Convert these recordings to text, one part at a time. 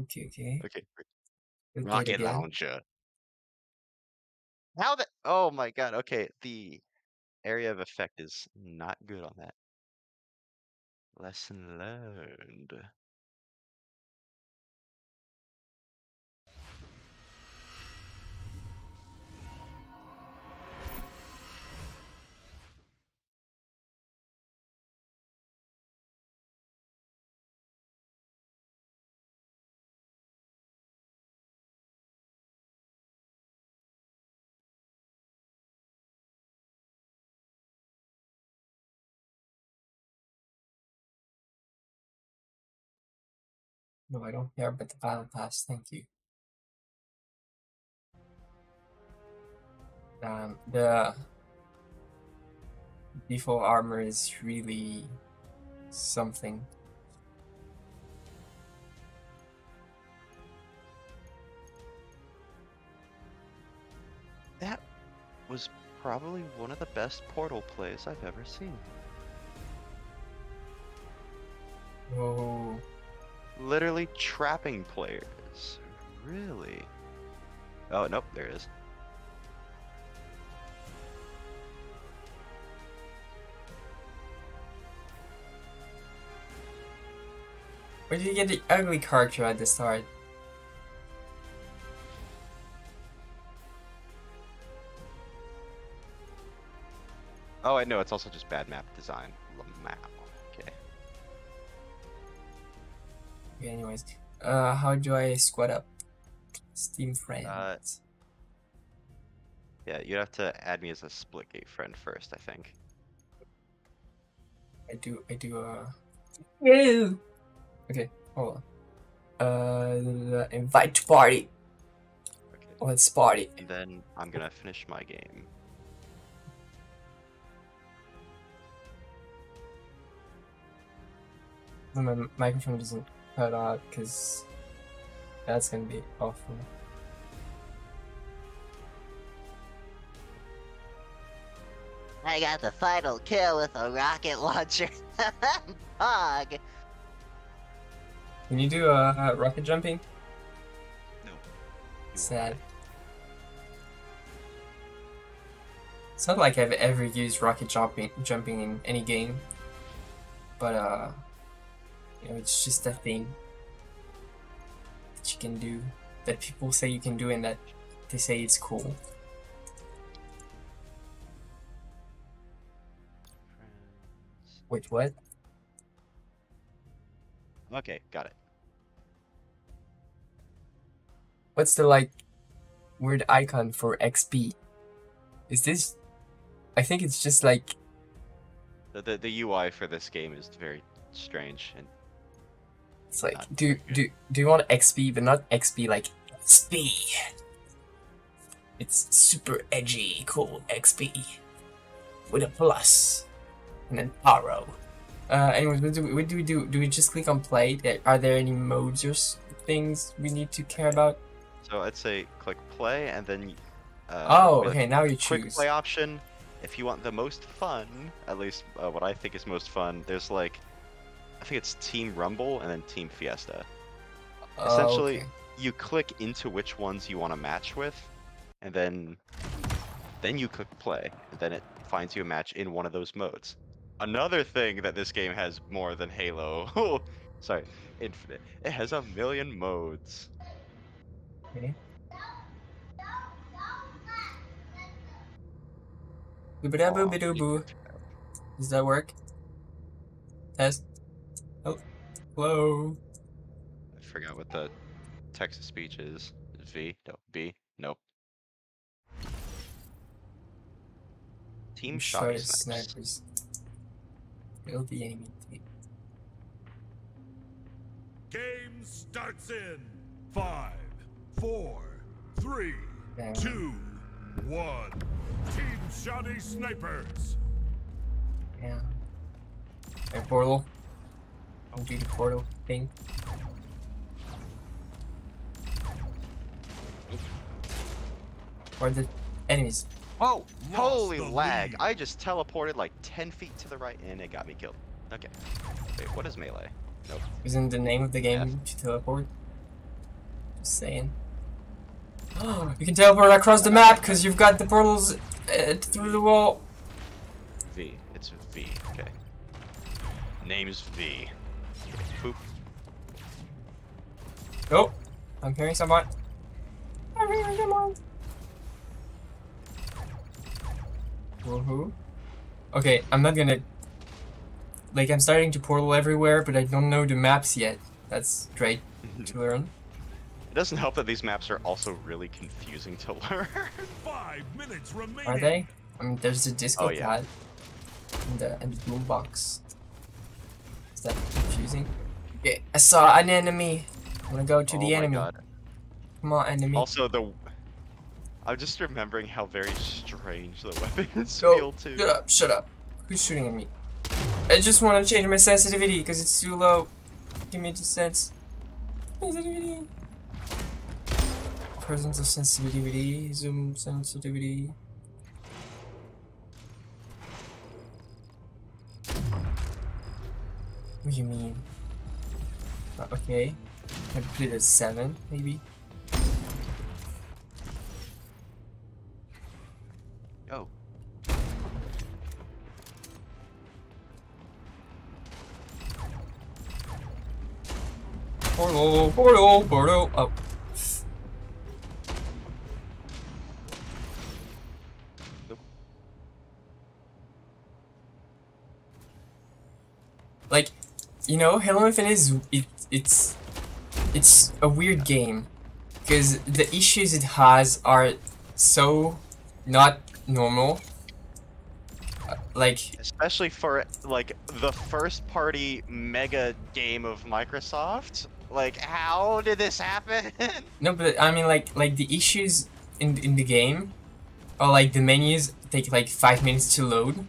Okay, okay. Okay, Rocket launcher. How the? Oh my god. Okay, the area of effect is not good on that. Lesson learned. No, I don't care about the battle pass. Thank you. Um, the default armor is really something. That was probably one of the best Portal plays I've ever seen. Oh, Literally trapping players. Really? Oh, nope, there is. where did you get the ugly character at the start? Oh, I know, it's also just bad map design. Okay, anyways, uh, how do I squad up? Steam friends. Uh, Yeah, you'd have to add me as a Splitgate friend first, I think. I do, I do, uh. Ew. Okay, hold on. Uh, invite to party. Okay. Let's party. And then I'm gonna finish my game. My microphone doesn't cut out because that's gonna be awful. I got the final kill with a rocket launcher. Pog. Can you do uh, rocket jumping? No. Sad. It's not like I've ever used rocket jumping jumping in any game, but uh, you know, it's just a thing that you can do that people say you can do and that they say it's cool. Wait, what? Okay, got it. What's the like weird icon for XP? Is this? I think it's just like The, the the UI for this game is very strange and it's like Not do do do you want XP but not XP like XP? It's super edgy, cool XP with a plus and then arrow. Uh, anyways, what do we, what do we do? Do we just click on play? Are there any modes or things we need to care about? so I'd say click play and then uh, oh, okay. Now you quick choose. play option. If you want the most fun, at least uh, what I think is most fun, there's like I think it's Team Rumble and then Team Fiesta. Oh, essentially- okay. You click into which ones you want to match with, and then then you click play, and then it finds you a match in one of those modes. Another thing that this game has more than Halo, sorry, Infinite, it has a million modes. Okay. Boobada. Oh, Does that work? Test. Oh, hello. I forgot what the text to speech is. Is V? No. B? Nope. Team Shock Shot Snipers. snipers. Kill the enemy team. Game starts in five, four, three, Damn. two, one. Team Shoddy Snipers. Yeah. A portal. I'll do the portal thing. Or the enemies. Oh, holy lag! lead. I just teleported like 10 feet to the right and it got me killed. Okay. Wait, what is melee? Nope. Isn't the name of the game to teleport? Just saying. you can teleport across the map because you've got the portals uh, through the wall. V. It's V. Okay. Name's V. Boop. Oh, I'm hearing someone. I'm hearing someone. Woohoo. Okay, I'm not gonna. Like, I'm starting to portal everywhere, but I don't know the maps yet. That's great to learn. It doesn't help that these maps are also really confusing to learn. Five minutes remaining. Are they? I mean, there's the disco Oh, yeah. pad and the and the boom box. Is that confusing? Okay, I saw an enemy. I'm gonna go to oh the my enemy. god. Come on, enemy. Also, the. I'm just remembering how very strange the weapons Go. feel too. Shut up, shut up. Who's shooting at me? I just want to change my sensitivity because it's too low. Give me the sense. Sensitivity. Presence of sensitivity. Zoom sensitivity. What do you mean? Uh, okay. I put it at 7, maybe? Oh. Portal, portal, portal. Oh. Nope. Like, you know, Halo Infinite is it, it's it's a weird game because the issues it has are so not normal. Uh, Like, Especially for like the first party mega game of Microsoft. Like, how did this happen? no, but I mean, like, like the issues in in the game, or like the menus take like five minutes to load.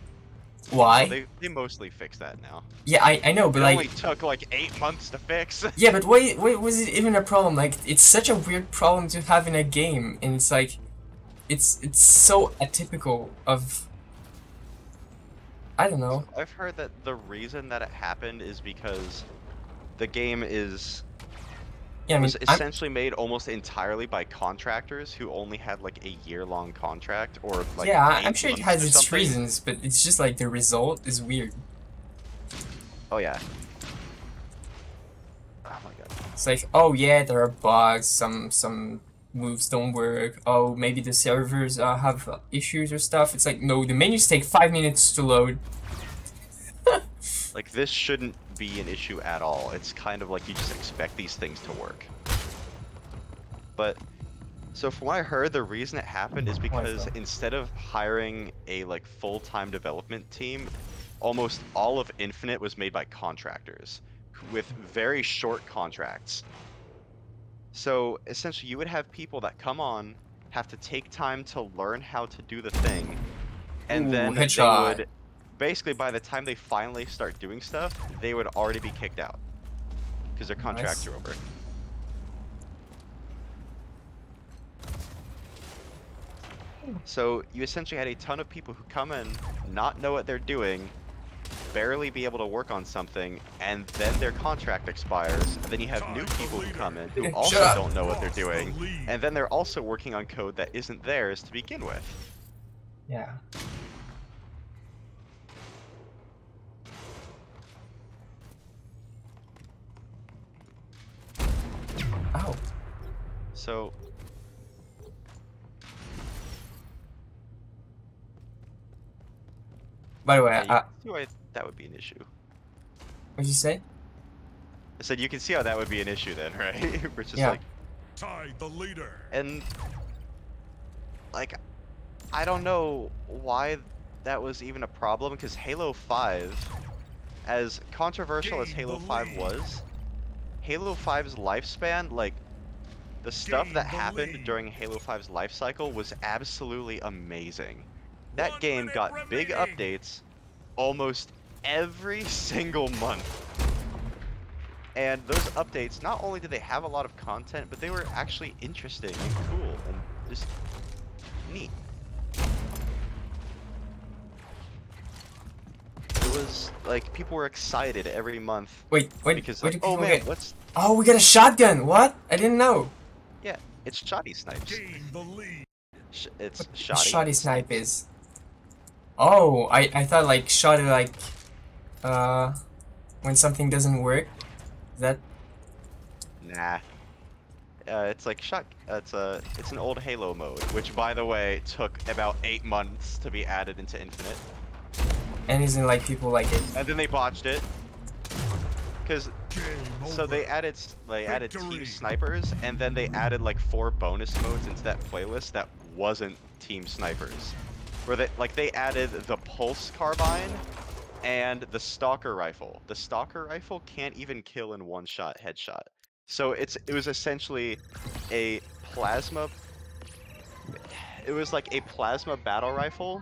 Why? they, they mostly fixed that now. Yeah, I I know, but it like. only took like eight months to fix. Yeah, but why, why was it even a problem? Like, it's such a weird problem to have in a game, and it's like, it's it's so atypical of. I don't know. I've heard that the reason that it happened is because the game is Yeah, I mean, was I'm, essentially made almost entirely by contractors who only had like a year long contract or like yeah, I- I'm sure it has its reasons, but it's just like the result is weird. Oh yeah. Oh my god. It's like, oh yeah, there are bugs, some some moves don't work. Oh, maybe the servers uh, have issues or stuff. It's like, no, the menus take five minutes to load. Like this shouldn't be an issue at all. It's kind of like you just expect these things to work. But so from what I heard, the reason it happened is because instead of hiring a like full-time development team, almost all of Infinite was made by contractors with very short contracts. So essentially, you would have people that come on, have to take time to learn how to do the thing, and Ooh, then headshot. they would basically by the time they finally start doing stuff, they would already be kicked out because their contracts Nice. are over. So you essentially had a ton of people who come in, not know what they're doing, barely be able to work on something, and then their contract expires, and then you have new people who come in who also don't know what they're doing, and then they're also working on code that isn't theirs to begin with. Yeah. So By the way, yeah, you uh, can see why that would be an issue. what'd you say? I said you can see how that would be an issue then, right? We're just Yeah. like Tied the leader. and like I don't know why that was even a problem because Halo 5 as controversial as Halo 5 was Halo 5's lifespan like the stuff that happened during Halo 5's life cycle was absolutely amazing. That One game minute got big updates almost every single month. And those updates, not only did they have a lot of content, but they were actually interesting and cool and just neat. It was like people were excited every month Wait, wait, because where like, do oh people man, get? what's Oh, we got a shotgun. What? I didn't know. It's shoddy snipes. Gain the. Sh- it's What shoddy. Shoddy snipe is. Oh, I I thought like shoddy like, uh, when something doesn't work. Is that Nah. Uh, it's like shot. Uh, it's a. It's an old Halo mode, which, by the way, took about eight months to be added into Infinite, and isn't like people like it? and then they botched it. Cause Game over. So they added s- they added team snipers, and then they added like four bonus modes into that playlist that wasn't team snipers, where they like they added the pulse carbine and the stalker rifle. The stalker rifle can't even kill in one shot headshot. So it's it was essentially a plasma it was like a plasma battle rifle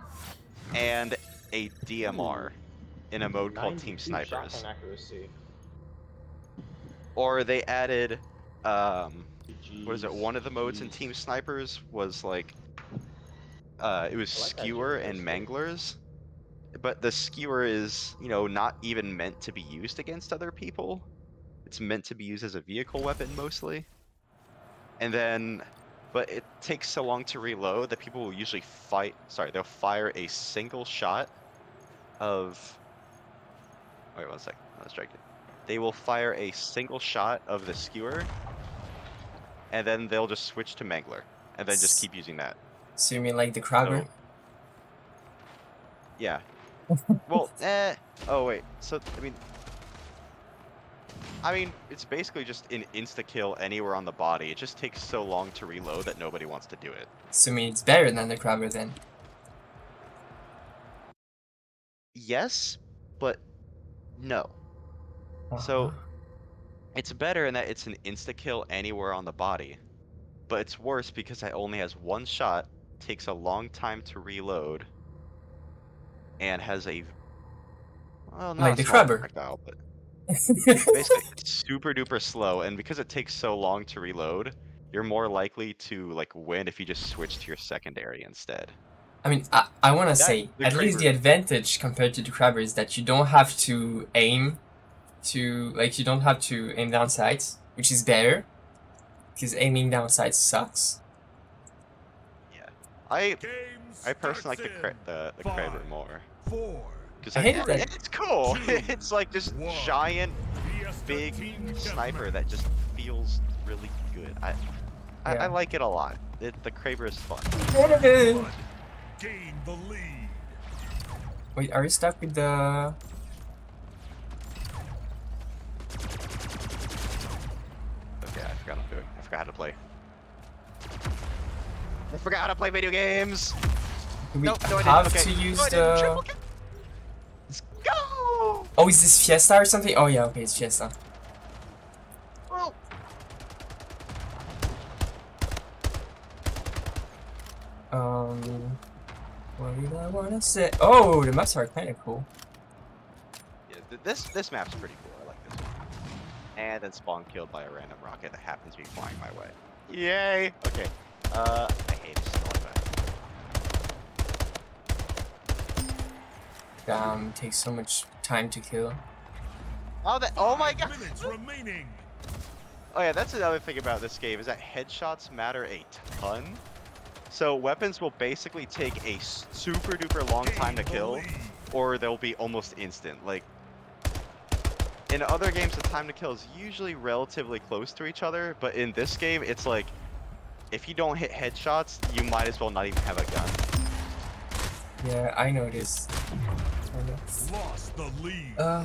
and a DMR in a mode called Team 92 Snipers. Or they added um what is it? One of the modes in. Team Snipers was like uh it was like skewer and manglers. But the skewer is, you know, not even meant to be used against other people. It's meant to be used as a vehicle weapon mostly. And then but it takes so long to reload that people will usually fight sorry, they'll fire a single shot of Wait one sec, I was distracted. They will fire a single shot of the skewer and then they'll just switch to Mangler, and then just keep using that. So you mean like the Kraber? So- Yeah. well, eh. Oh wait. So I mean, I mean, it's basically just an insta kill anywhere on the body. It just takes so long to reload that nobody wants to do it. So you mean it's better than the Kraber then? Yes, but no. So- Uh-huh. It's better in that it's an insta kill anywhere on the body, but it's worse because it only has one shot, takes a long time to reload, and has a well, not Like the projectile, but basically super duper slow and because it takes so long to reload you're more likely to like win if you just switch to your secondary instead I mean, I, I want to say, at least the advantage compared to the Kraber is that you don't have to aim to, like, you don't have to aim down sights, which is better, because aiming down sights sucks. Yeah, I i personally like the starts cra- the, the five, Kraber more Four. because I hate that. it's cool two, it's like this one. giant big sniper that just feels really good i I, I like it a lot it, the Kraber is fun Gain the lead. Wait, are you stuck with the... okay i forgot how to do it i forgot how to play i forgot how to play video games we Nope, no, I have Okay. to use No, the... Let's go! Oh, is this Fiesta or something? Oh yeah, okay, it's Fiesta. Oh. Um... What did I want to say? Oh, the maps are kind of cool. Yeah, th- this this map's pretty cool. And then spawn killed by a random rocket that happens to be flying my way. Yay! Okay. Uh, I hate this like that. Damn, takes so much time to kill. Oh, that! Oh my god! Minutes remaining. Oh yeah, that's another thing about this game is that headshots matter a ton. So weapons will basically take a super duper long time to kill, or they'll be almost instant. Like in other games, the time to kill is usually relatively close to each other, but in this game, it's like if you don't hit headshots, you might as well not even have a gun. Yeah, I noticed. Lost the lead. Uh,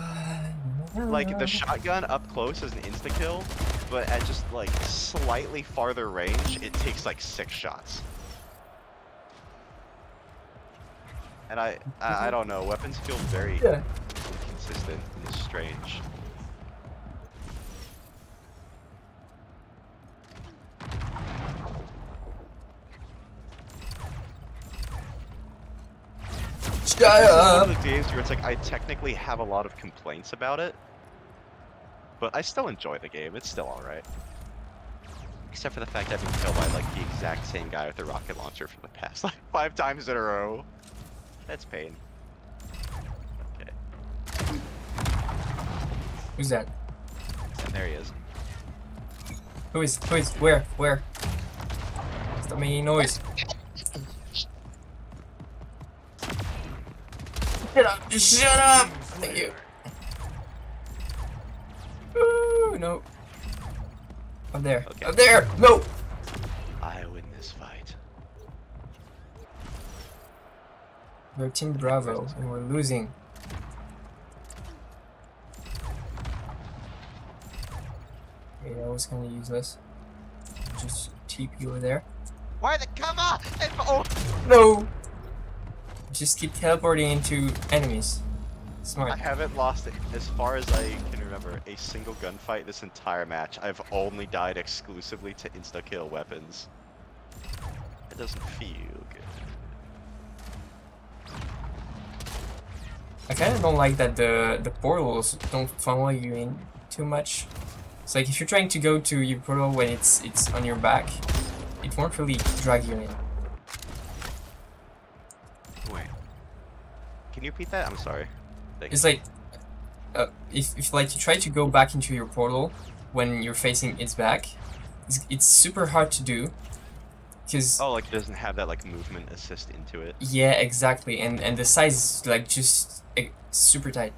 Like the shotgun up close is an insta kill, but at just like slightly farther range, it takes like six shots. And I, I, I don't know. Weapons feel very Yeah. inconsistent and strange. Shut This is one up! of the games where it's like I technically have a lot of complaints about it, but I still enjoy the game. It's still alright. Except for the fact I've been killed by like the exact same guy with the rocket launcher for the past like five times in a row. That's pain. Okay, Who's that? and there he is. Who is? Who is? Where? Where? Stop making noise. Shut up! Shut up! Thank you. Ooh, no. Up there. Okay. Up there! No! I win this fight. We're Team Bravo and we're losing. Okay, I was gonna use this. Just TP over there. Why the come on? Oh, No! Just keep teleporting into enemies. Smart. I haven't lost it as far as I can remember a single gunfight this entire match. I've only died exclusively to insta kill weapons. It doesn't feel good. I kind of don't like that the the portals don't funnel you in too much. It's like if you're trying to go to your portal when it's it's on your back, it won't really drag you in. Can you repeat that? I'm sorry. Thank It's like uh, if if like you try to go back into your portal when you're facing its back, it's, it's super hard to do. Because Oh, like it doesn't have that like movement assist into it. yeah, exactly, and and the size is like just eh, super tight.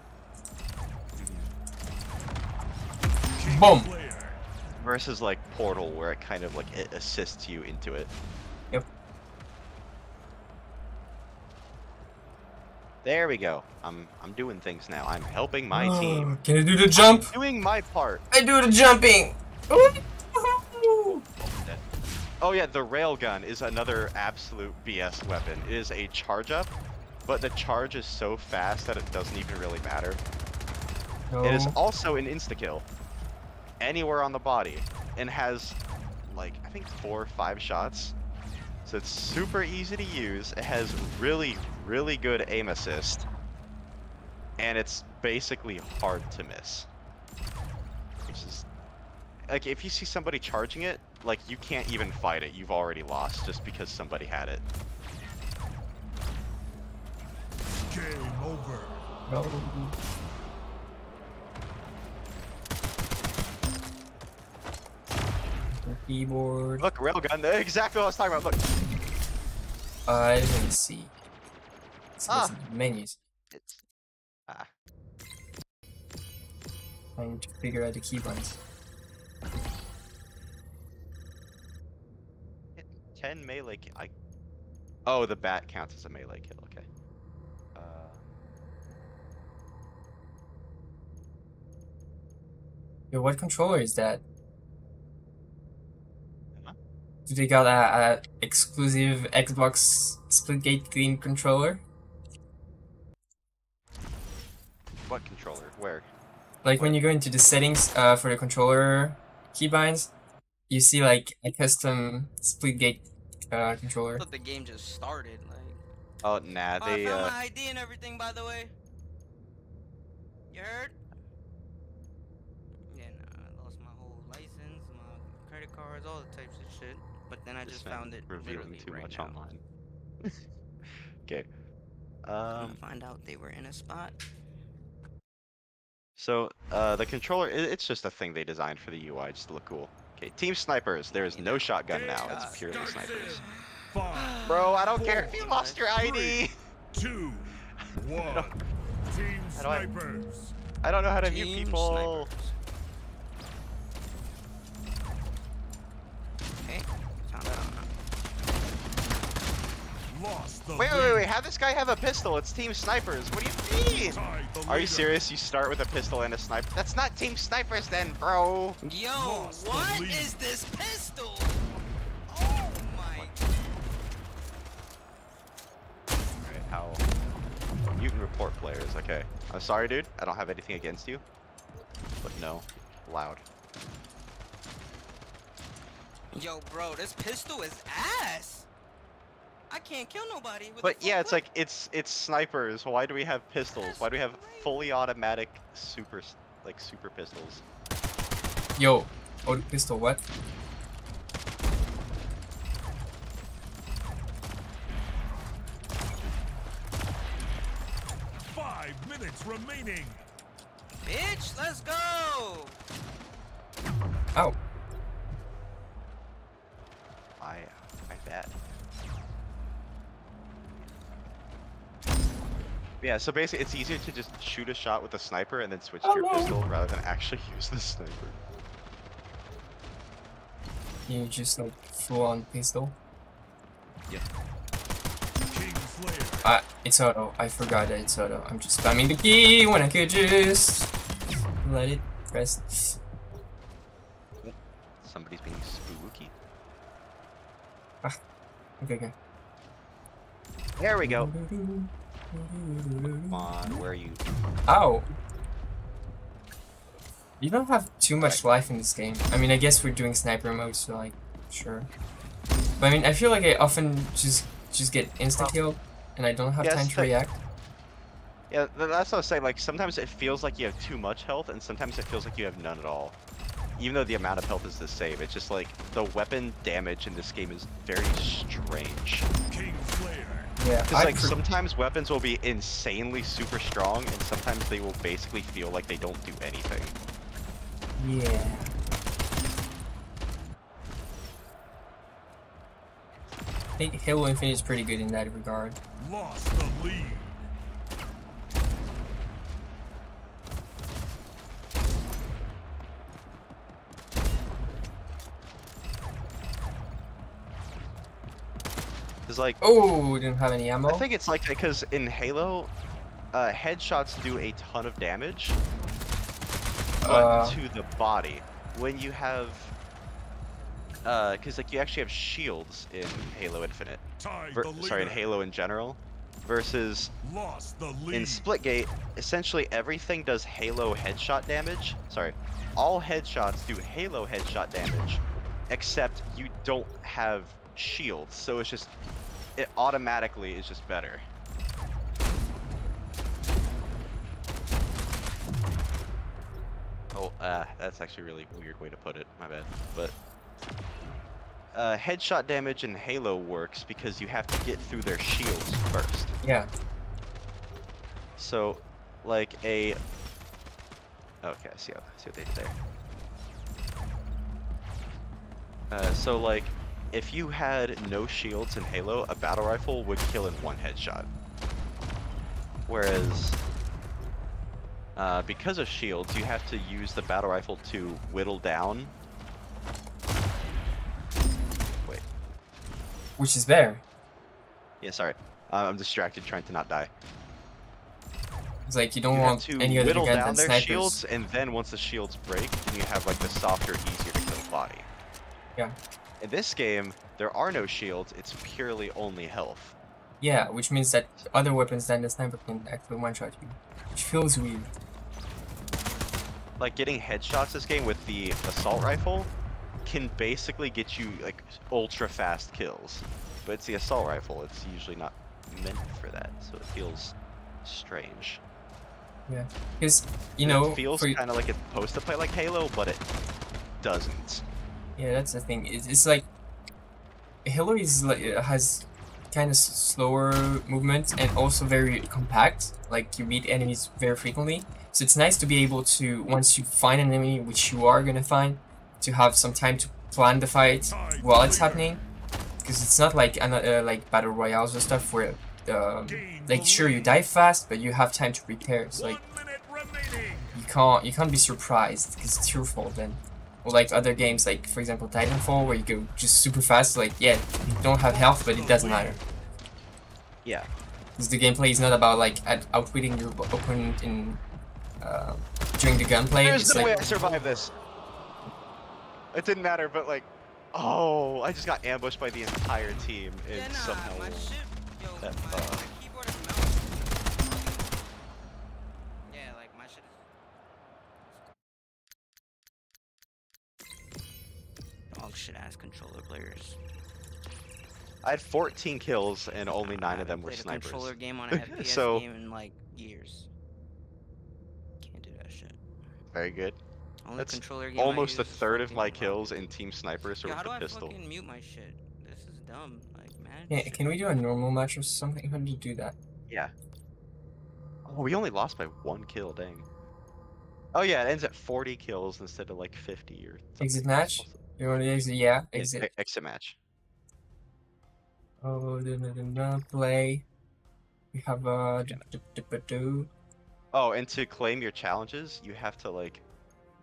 Boom. Slayer. Versus like Portal, where it kind of like it assists you into it. There we go. I'm I'm doing things now. I'm helping my oh, team. Can I do the jump? Doing my part. I do the jumping. Oh yeah, the railgun is another absolute BS weapon. It is a charge up, but the charge is so fast that it doesn't even really matter. It is also an insta kill. Anywhere on the body. And has like I think four or five shots. So it's super easy to use. It has really, really good aim assist. And it's basically hard to miss. Which is like if you see somebody charging it, like you can't even fight it. You've already lost just because somebody had it. Game over. Keyboard. Look, railgun, exactly what I was talking about. Look. I didn't see. It's Ah. menus. It's ah. Trying to figure out the keybinds. 10 melee ki- I Oh, the bat counts as a melee kill, okay. Uh Yo, what controller is that? Huh? Do they got a, a exclusive Xbox Splitgate clean controller? what controller? Where? Like when you go into the settings uh, for the controller keybinds, you see like a custom Splitgate uh, controller. I thought the game just started. Like, Oh, nah, oh, I they found uh my ID and everything, by the way. You heard? Yeah, nah, I lost my whole license, my credit cards, all the types of shit. But then I just found it revealing too right much now. online. okay. Um, find out they were in a spot. so uh the controller i it's just a thing they designed for the UI just to look cool. Okay, team snipers, there is no shotgun now, it's purely snipers. Five, Bro, I don't care if you lost your ID. two, one. Team How do I- snipers. I don't know how to mute people. snipers. Okay, found out. Lost the Wait, lead. wait, wait, how this guy have a pistol? It's team snipers. What do you mean? Are you serious? You start with a pistol and a sniper? That's not team snipers then, bro. Yo, Lost the what lead. is this pistol? Oh my Alright, how? Mutant report players. Okay. I'm sorry, dude. I don't have anything against you. But no. Loud. Yo, bro, this pistol is ass. I can't kill nobody with But yeah, it's clip. like it's it's snipers. Why do we have pistols? Why do we have fully automatic super like super pistols? Yo, oh, pistol, what? Five minutes remaining. Bitch, let's go. Ow. I my bad. Yeah, so basically it's easier to just shoot a shot with a sniper and then switch to your Oh, no. pistol rather than actually use the sniper. You just like full on pistol. Yeah. Slayer. Ah, it's auto. I forgot that it's auto. I'm just spamming the key when I could just let it press. Somebody's being spooky. Ah. Okay, okay. There we go. Come on, where are you? Ow! You don't have too much life in this game. I mean, I guess we're doing sniper mode, so like, sure. But I mean, I feel like I often just just get insta killed, and I don't have Yes, time to react. Yeah, that's what I was saying. Like sometimes it feels like you have too much health, and sometimes it feels like you have none at all. Even though the amount of health is the same, it's just like the weapon damage in this game is very strange. King Slayer. Yeah, Because like sometimes weapons will be insanely super strong, and sometimes they will basically feel like they don't do anything. yeah. I think Halo Infinite is pretty good in that regard. Lost the lead. It's like Oh, we didn't have any ammo. I think it's like because in Halo, uh, headshots do a ton of damage, but Uh. to the body. When you have, uh, because like you actually have shields in Halo Infinite, Tied ver- sorry, in Halo in general, versus Lost the lead. in Splitgate, essentially everything does Halo headshot damage. Sorry, all headshots do Halo headshot damage, except you don't have shields, so it's just it automatically is just better. Oh, uh, that's actually a really weird way to put it. My bad, but. Uh, headshot damage in Halo works because you have to get through their shields first. yeah. So, like a. Okay, I see, how, see what they did there. Uh, so, like, if you had no shields in Halo, a battle rifle would kill in one headshot. Whereas, uh, because of shields, you have to use the battle rifle to whittle down. Wait, Which is better. yeah, sorry. Uh, I'm distracted trying to not die. It's like you don't you want to any other whittle gun down their snipers. shields, and then once the shields break, then you have like the softer, easier to kill body. Yeah. In this game, there are no shields; it's purely only health. Yeah, which means that other weapons than the sniper can actually one-shot you. Which feels weird. Like getting headshots this game with the assault rifle can basically get you like ultra fast kills, but it's the assault rifle. It's usually not meant for that, so it feels strange. Yeah, Because, you know, it feels kind of like it's supposed to play like Halo, but it doesn't. Yeah, that's the thing. It's, it's like is like has kind of slower movement and also very compact. Like you meet enemies very frequently, so it's nice to be able to once you find an enemy, which you are gonna find, to have some time to plan the fight while it's happening. Because it's not like uh, like battle royales or stuff where um, like sure you die fast, but you have time to prepare. So like One minute remaining. you can't you can't be surprised because it's your fault then. Or like other games, like for example Titanfall, where you go just super fast. Like yeah, you don't have health, but it doesn't matter Yeah. because the gameplay is not about like outwitting your opponent in uh, during the gunplay. There's It's no way I survived this. It didn't matter, but like, oh, I just got ambushed by the entire team and Yeah, nah, somehow. my shit, yo, that, my, uh, Dog shit ass controller players. I had 14 kills and only nine of them were played a snipers. controller game on a FPS So- game in like years. Can't do that shit. Very good. Only That's controller game Almost a third of my kills in Team Snipers are Yo, how with do the I pistol. fucking mute my shit? This is dumb. Like, man. can, can we do a normal match or something? How do you do that? Yeah. Oh, we only lost by one kill, dang. Oh yeah, it ends at 40 kills instead of like 50 or something. Exit match? You want to exit? Yeah, Yeah, exit. exit match. Oh, da, da, da, play. We have uh, do, do. Oh, and to claim your challenges, you have to like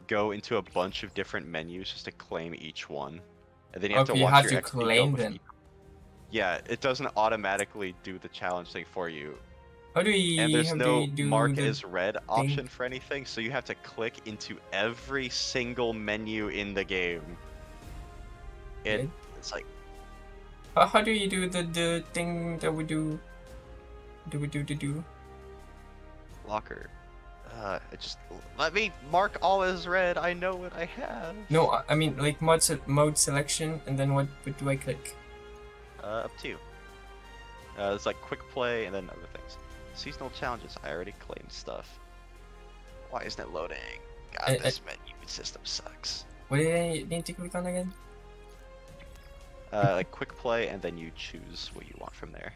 go into a bunch of different menus just to claim each one, and then you have Okay, to you watch have your to claim them. each- Yeah, it doesn't automatically do the challenge thing for you, How do we? and there's no mark the... as red option for anything, so you have to click into every single menu in the game. It, it's like How, how do you do the the thing that we do? Do we do do do? locker. Uh, it just let me mark all as red. I know what I have. No, I- I mean like mod se- mode selection, and then what? What do I click? Uh, up to you. Uh, it's like quick play and then other things. Seasonal challenges. I already claimed stuff. Why isn't it loading? God, I- I- this menu system sucks. What did I need to click on again? Uh, like quick play and then you choose what you want from there.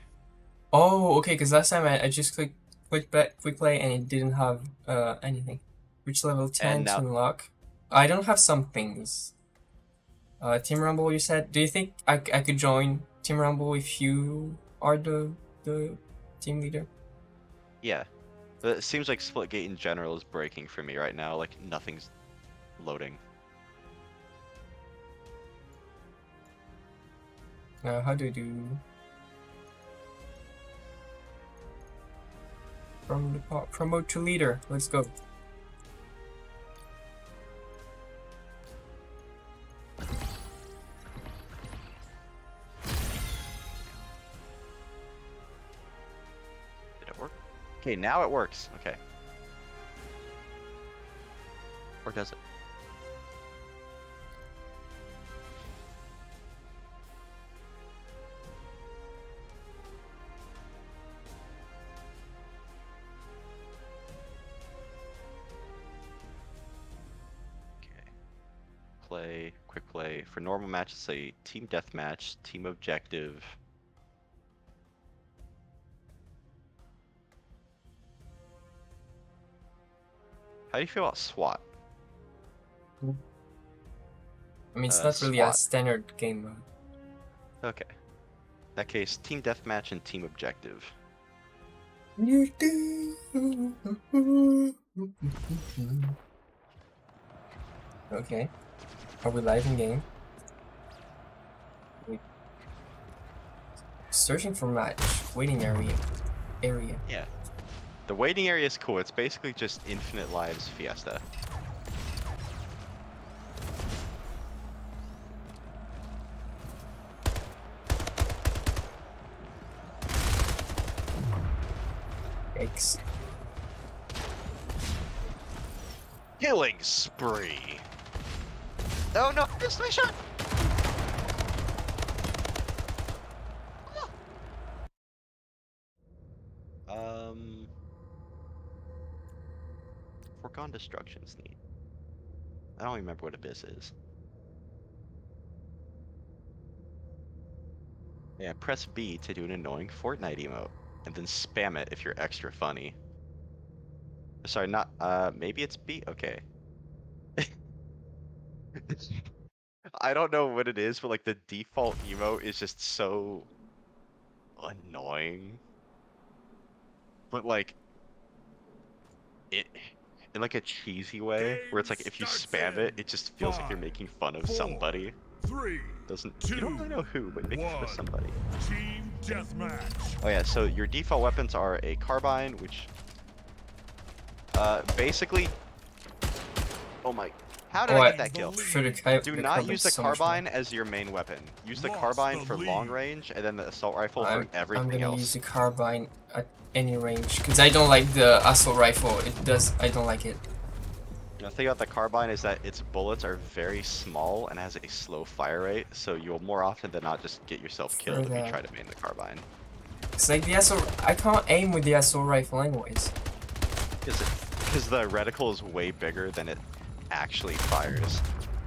Oh, okay. Because last time I, I just clicked quick play, quick play, and it didn't have uh anything. Reach level ten now- to unlock. I don't have some things. Uh, Team Rumble, you said. Do you think I, I could join Team Rumble if you are the the team leader? Yeah. But it seems like Splitgate in general is breaking for me right now. Like nothing's loading. Uh, how do you do? From the po- promote to leader. Let's go. Did it work? Okay, now it works. Okay. Or does it? Play, quick play. For normal matches, say team deathmatch, team objective. How do you feel about SWAT? I mean, it's Uh, not really a standard game mode. Okay. In that case, team deathmatch and team objective. Okay. Are we live in game? Wait. Searching for match. Waiting area. Area. Yeah. The waiting area is cool. It's basically just infinite lives fiesta. Yikes. Killing spree. Um, Foregone Destruction's neat. I don't remember what Abyss is. Yeah, press B to do an annoying Fortnite emote, and then spam it if you're extra funny. Sorry, not, uh, maybe it's B? Okay. I don't know what it is, but like the default emote is just so annoying. But like it in like a cheesy way where it's like if you spam it, it just feels like you're making fun of four, somebody. Three. Doesn't you don't really know who, but making fun of somebody. Team deathmatch. Oh yeah, so your default weapons are a carbine, which uh basically Oh my how did Oh, I I- get that kill? For the ki- Do not use the so carbine as your main weapon. Use the Lost carbine the for long range, and then the assault rifle I'm, for I'm everything gonna else. use the carbine at any range because I don't like the assault rifle. It does. I don't like it. The thing about the carbine is that its bullets are very small and has a slow fire rate, so you'll more often than not just get yourself killed if you try to main the carbine. It's like the assault. I can't aim with the assault rifle anyways. Because the reticle is way bigger than it actually fires.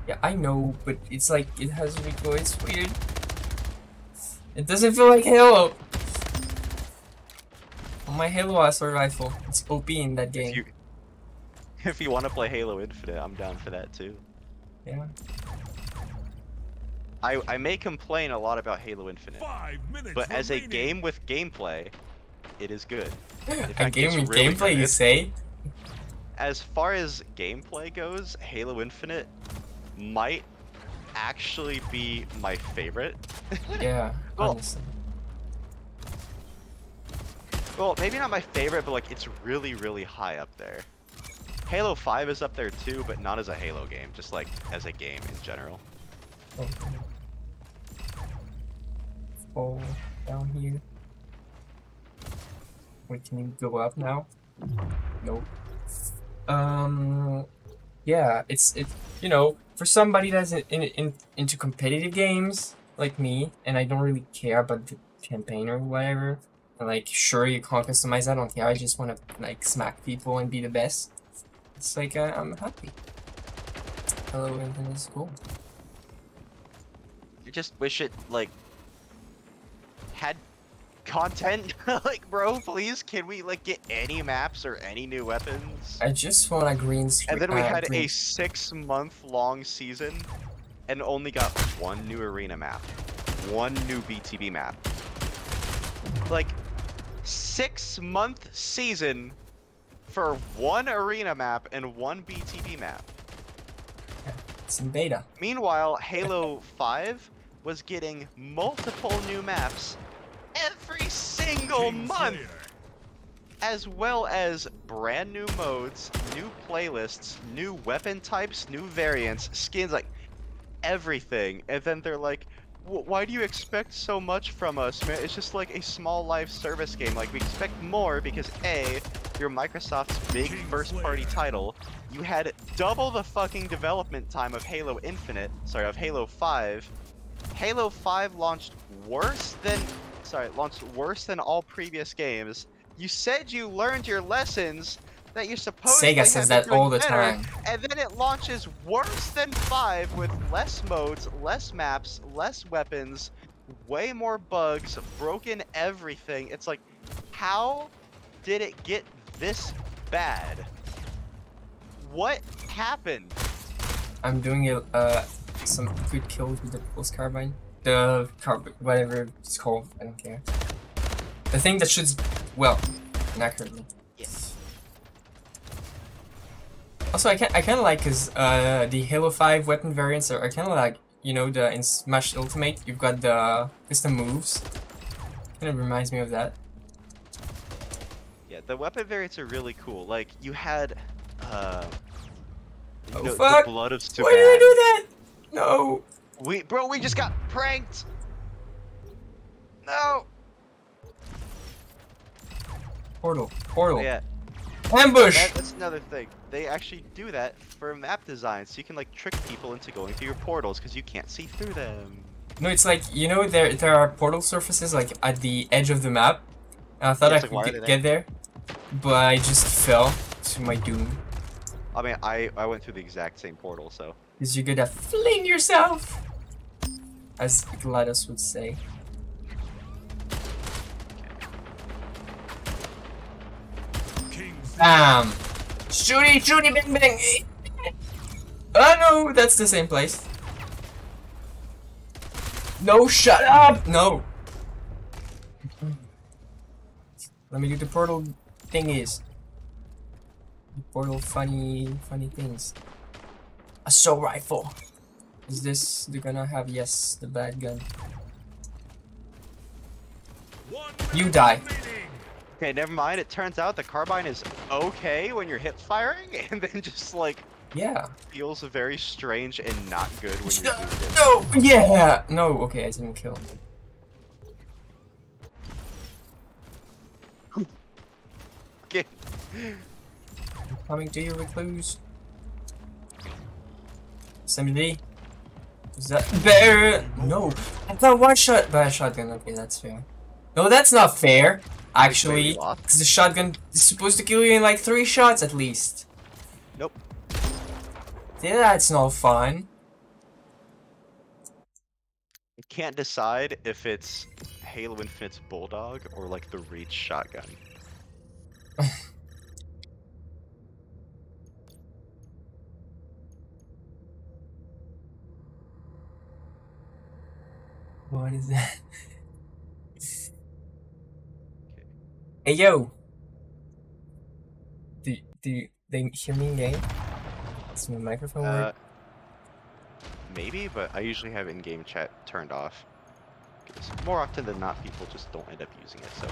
Yeah, I know, but it's like it has recoil. It's weird. It doesn't feel like Halo. On my Halo assault rifle, it's OP in that game. If you if you want to play Halo Infinite, I'm down for that too. Yeah. I, I may complain a lot about Halo Infinite, Five minutes but as a game with gameplay, it is good. A game with really gameplay, good. you say? As far as gameplay goes, Halo Infinite might actually be my favorite. Yeah, Well, honestly. Well, maybe not my favorite, but like it's really, really high up there. Halo 5 is up there too, but not as a Halo game, just like as a game in general. Oh. Fall down here. Wait, can you go up now? Nope. Um, yeah, it's it. You know, for somebody that's in, in, in into competitive games like me, and I don't really care about the campaign or whatever. and, Like, sure, you can't customize. I don't care. I just want to like smack people and be the best. It's like uh, I'm happy. Halo Infinite is cool. You just wish it like had content. like, bro, please, can we like get any maps or any new weapons? I just want a green screen. And then we uh, had green- a six-month-long season, and only got one new arena map, one new BTB map. Like, six-month season for one arena map and one BTB map. It's in beta. Meanwhile, Halo 5 was getting multiple new maps every single month, as well as brand new modes, new playlists, new weapon types, new variants, skins, like everything. And then they're like, why do you expect so much from us, man? It's just like a small live service game. Like, we expect more because A, you're Microsoft's big first party title. You had double the fucking development time of Halo Infinite, sorry, of Halo 5. Halo 5 launched worse than, sorry, launched worse than all previous games. You said you learned your lessons that you're supposed Sega says that all the time. and then it launches worse than 5 with less modes, less maps, less weapons, way more bugs, broken everything. It's like, how did it get this bad? What happened? I'm doing a, uh, some good kills with the pulse carbine. The whatever it's called, I don't care. The thing that shoots well, inaccurately. Yes. Also, I can I kind of like cause uh the Halo 5 weapon variants are, are kind of like you know the in Smash Ultimate you've got the custom moves. Kind of reminds me of that. Yeah, the weapon variants are really cool. Like, you had, uh... Oh, the fuck! Why did I do that? No. We, bro, we just got pranked! No! Portal. Portal. Yeah, Ambush. that, that's another thing. They actually do that for map design, so you can, like, trick people into going through your portals, because you can't see through them. No, it's like you know there there are portal surfaces like at the edge of the map. And I thought Yeah, I like, could get, get there, but I just fell to my doom. I mean, I, I went through the exact same portal, so... Cause you're gonna fling yourself, as Gladys would say. Bam! Shooty, shooty, bang, bang! Oh no, that's the same place. No, shut up! No! Let me do the portal thingies. The portal funny, funny things. Assault rifle. Is this the gonna have? Yes, the bad gun. You die. Okay, never mind. It turns out the carbine is okay when you're hip firing, and then just, like, Yeah. feels very strange and not good when you're No, using it. no, yeah! No, okay, I didn't kill him. Okay. Coming to you, recluse. Somebody. Is that better? No. I thought one shot by a shotgun. Okay, that's fair. No, that's not fair. Actually, because the shotgun is supposed to kill you in like three shots at least. Nope. Yeah, that's not fun. I can't decide if it's Halo Infinite's Bulldog or like the Reach shotgun. What is that? Hey yo! Do do they hear me in game? Is my microphone Uh, work? maybe, but I usually have in-game chat turned off. 'Cause more often than not, people just don't end up using it. So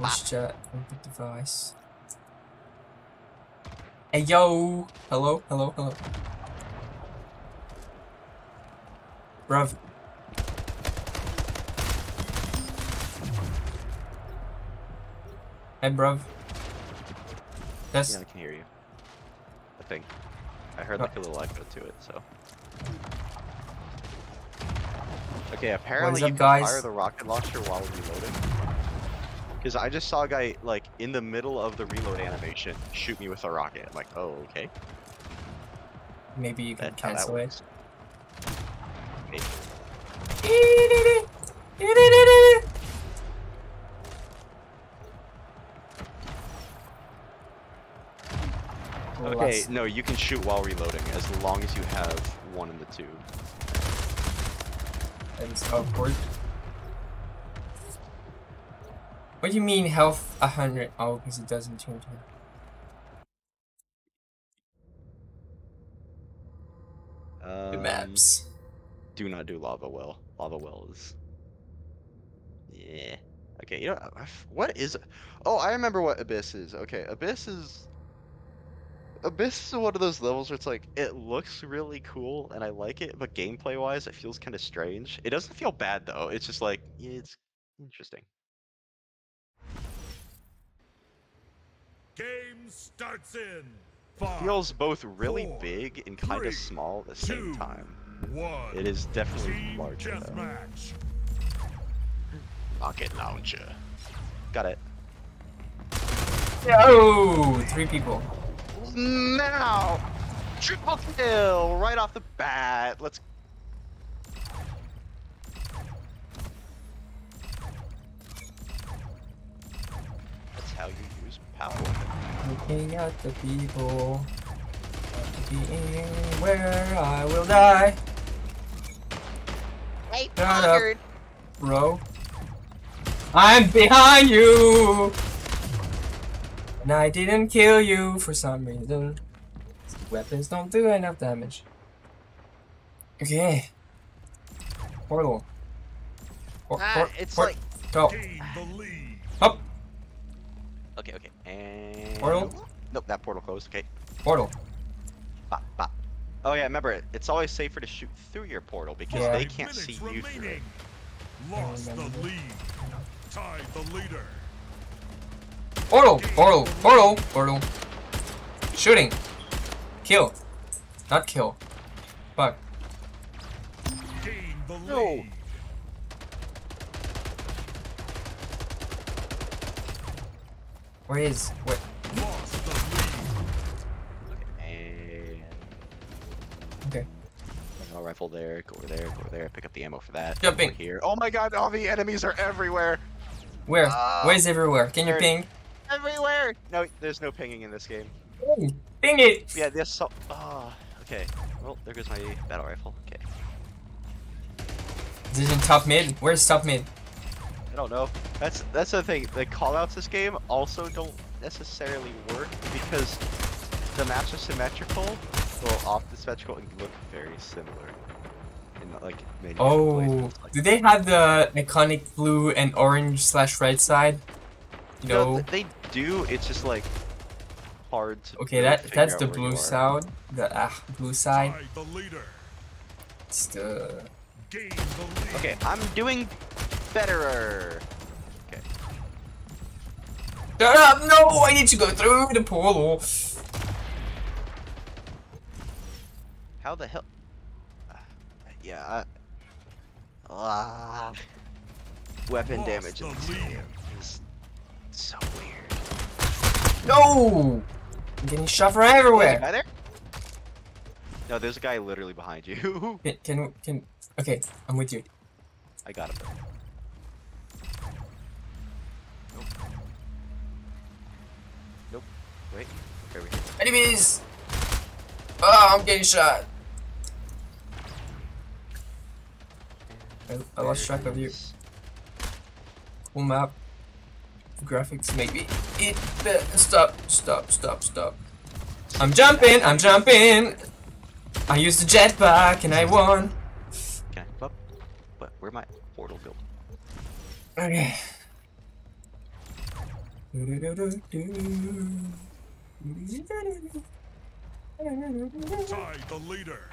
Voice chat, input device. Hey yo! Hello, hello, hello. Bruv. Hey bruv. Yes. yeah, I can hear you. I think I heard Oh. like a little echo to it. So okay, apparently up, you can guys? fire the rocket launcher while reloading. Because I just saw a guy like in the middle of the reload animation shoot me with a rocket. I'm like, oh okay, Maybe you can that's cancel it. Okay. Okay, Last- no, you can shoot while reloading as long as you have one in the tube. and upward. What do you mean health a hundred? Oh, because it doesn't change it. The Um, maps. Do not do Lavawell. Lava well is. Yeah. Okay. You know I f- what is? Oh, I remember what Abyss is. Okay, Abyss is. Abyss is one of those levels where it's like it looks really cool and I like it, but gameplay wise, it feels kind of strange. It doesn't feel bad though. It's just like it's interesting. Game starts in It feels both really four, big and kind of small at the same two, time. one. It is definitely Team larger though. deathmatch. Rocket launcher. Got it. Oh, three people. Now, triple kill right off the bat. Let's. That's how you use power. Looking at the people. at the being where I will die. Hey, Shut up. Bro. I'm behind you! And I didn't kill you for some reason. Weapons don't do enough damage. Okay. Portal. Por- Ah, por- it's por- like Go. Gain the lead. Up. Okay, okay. And. Portal? Nope, that portal closed. Okay. Portal. Bop, bop. Oh yeah, remember it. It's always safer to shoot through your portal because Yeah. they can't minutes see you through it. remaining. Lost the lead. Tied the leader. Portal. Portal. Portal. Portal. Shooting. Kill. Not kill. Fuck. No. Where is? What? Lost the lead. Okay. Another rifle there. Go over there. Go over there. Pick up the ammo for that. Jumping. Over here. Oh my god! All the enemies are everywhere. Where? Ah. Where's everywhere? Can you ping? Everywhere. No, there's no pinging in this game. Ping, ping it! Yeah, this. So oh, okay. Well, there goes my battle rifle. Okay. Is it in top mid? Where's top mid? I don't know. That's that's the thing. The callouts this game also don't necessarily work because the maps are symmetrical. Well, off the symmetrical and look very similar. In like many Oh, places. Like, do they have the iconic blue and orange slash red side? You no, know. they do. It's just like hard to. Okay, that that's the blue are. side. The ah blue side. The leader. It's the the. Okay, I'm doing better. Shut up! No, I need to go through the portal. How the hell? Ah, Yeah. I... Ah. Weapon Lost damage in this game is so weird. No! I'm getting shot from everywhere. guy there? No, there's a guy literally behind you. Can can, can okay? I'm with you. I got him. Nope. Nope. Wait. Here. Enemies! Oh, ah, I'm getting shot. I, I lost track of you. Cool map. Graphics maybe. It uh, stop, stop, stop, stop. I'm jumping, I'm jumping. I used the jetpack and I won. Okay, but, but where my portal go? Okay. Ty the leader.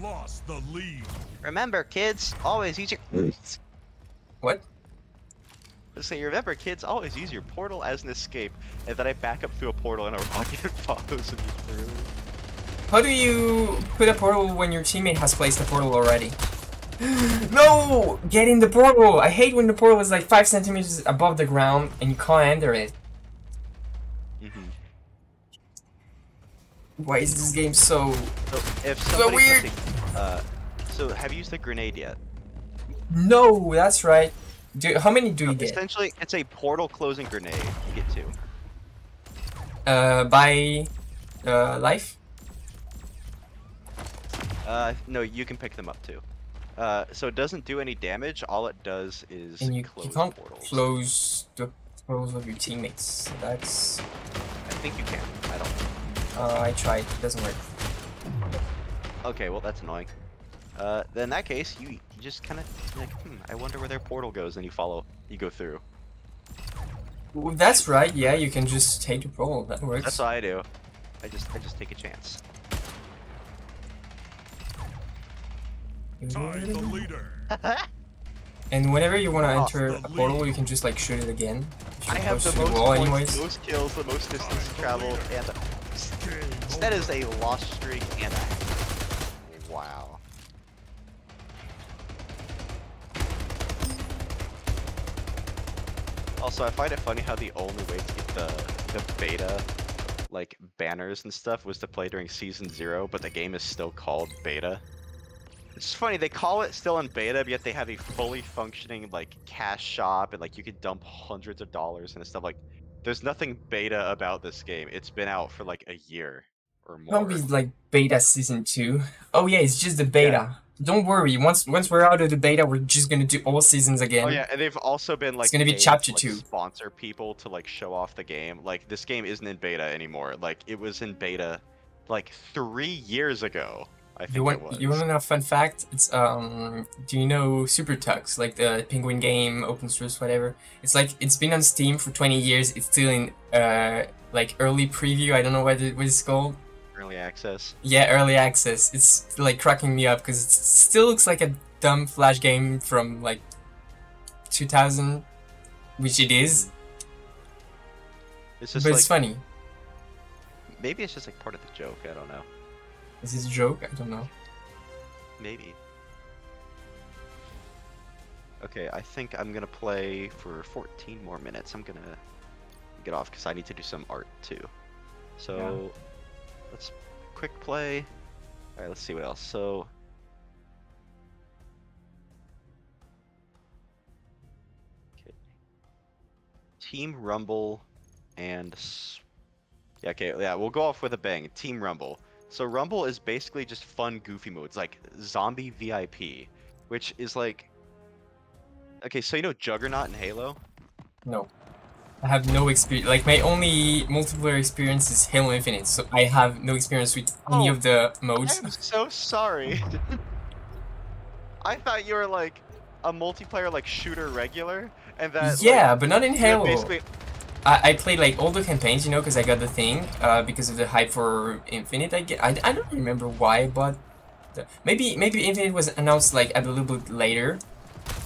Lost the lead. Remember, kids, always use your. What? Let's say, remember, kids, always use your portal as an escape, and then I back up through a portal and a rocket follows me through. How do you put a portal when your teammate has placed the portal already? no! Get in the portal! I hate when the portal is like 5 centimeters above the ground and you can't enter it. Mm-hmm. Why is this game so... So if somebody weird. a- uh, so have you used the grenade yet? No, that's right. Do, how many do you get? Essentially, it's a portal closing grenade. You get two. Uh, by uh, life? Uh, no, you can pick them up too. Uh, so it doesn't do any damage. All it does is And you, close you can't portals. close the portals of your teammates. So that's... I think you can. I don't. Uh, I tried. It doesn't work. Okay, well that's annoying. Uh, then in that case, you, you just kind of like, hmm, I wonder where their portal goes, and you follow, you go through. Well, That's right, yeah, you can just take the portal. That works. That's what I do. I just, I just take a chance. Ty the leader. And whenever you want to enter a portal, you can just like shoot it again. If I have close the to most wall points, anyways. most kills, the most distance traveled, leader. and Game that is a lost streak and a wow. Also, I find it funny how the only way to get the the beta like banners and stuff was to play during season zero, but the game is still called beta. It's funny they call it still in beta, but yet they have a fully functioning like cash shop and like you can dump hundreds of dollars and stuff. Like, there's nothing beta about this game. It's been out for like a year or more. Probably like beta season two. Oh yeah, it's just the beta. Don't worry. Once once we're out of the beta, we're just gonna do all seasons oh, again. Oh yeah, and they've also been like it's gonna be paid to, chapter like, two. sponsor people to like show off the game. Like this game isn't in beta anymore. Like it was in beta like three years ago. I think You want you want to know a fun fact? It's um. Do you know SuperTux, like the Penguin game, open source, whatever? It's like it's been on Steam for 20 years. It's still in uh like early preview. I don't know what it what it's called. early access? Yeah, early access. It's like cracking me up because it still looks like a dumb flash game from like 2000, which it is, It's just but like it's funny. maybe it's just like part of the joke. I don't know. Is this a joke? I don't know. Maybe. Okay, I think I'm gonna play for 14 more minutes. I'm gonna get off because I need to do some art too. So let's quick play. All right, let's see what else. So. Okay. Team Rumble and yeah, okay, yeah, we'll go off with a bang. Team Rumble. So Rumble is basically just fun, goofy modes, like Zombie VIP, which is like. Okay, so you know Juggernaut in Halo? No. I have no experience. Like my only multiplayer experience is Halo Infinite, so I have no experience with any Oh, of the modes. I'm so sorry. I thought you were like a multiplayer like shooter regular, and that yeah, like, but not in Halo. Basically, I, I played like all the campaigns, you know, because I got the thing, uh, because of the hype for Infinite. I get. I, I don't remember why, but the, maybe maybe Infinite was announced like a little bit later,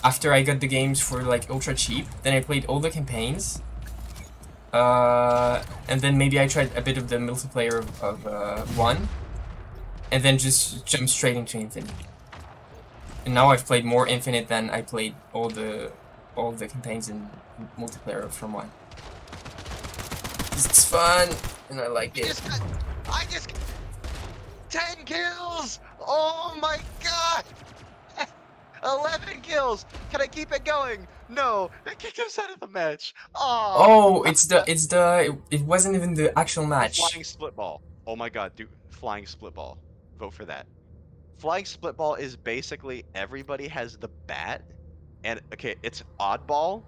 after I got the games for like ultra cheap. Then I played all the campaigns. Uh, and then maybe I tried a bit of the multiplayer of, of uh, one, and then just jumped straight into Infinite. And now I've played more Infinite than I played all the all the campaigns in multiplayer from one. It's fun, and I like I it. just got, I just got ten kills. Oh my god! Eleven kills. Can I keep it going? No, it kicked us out of the match. Oh. Oh, it's the it's the it, it wasn't even the actual match. Flying split ball. Oh my god, dude! Flying split ball. vote for that. Flying split ball is basically everybody has the bat, and okay, it's oddball,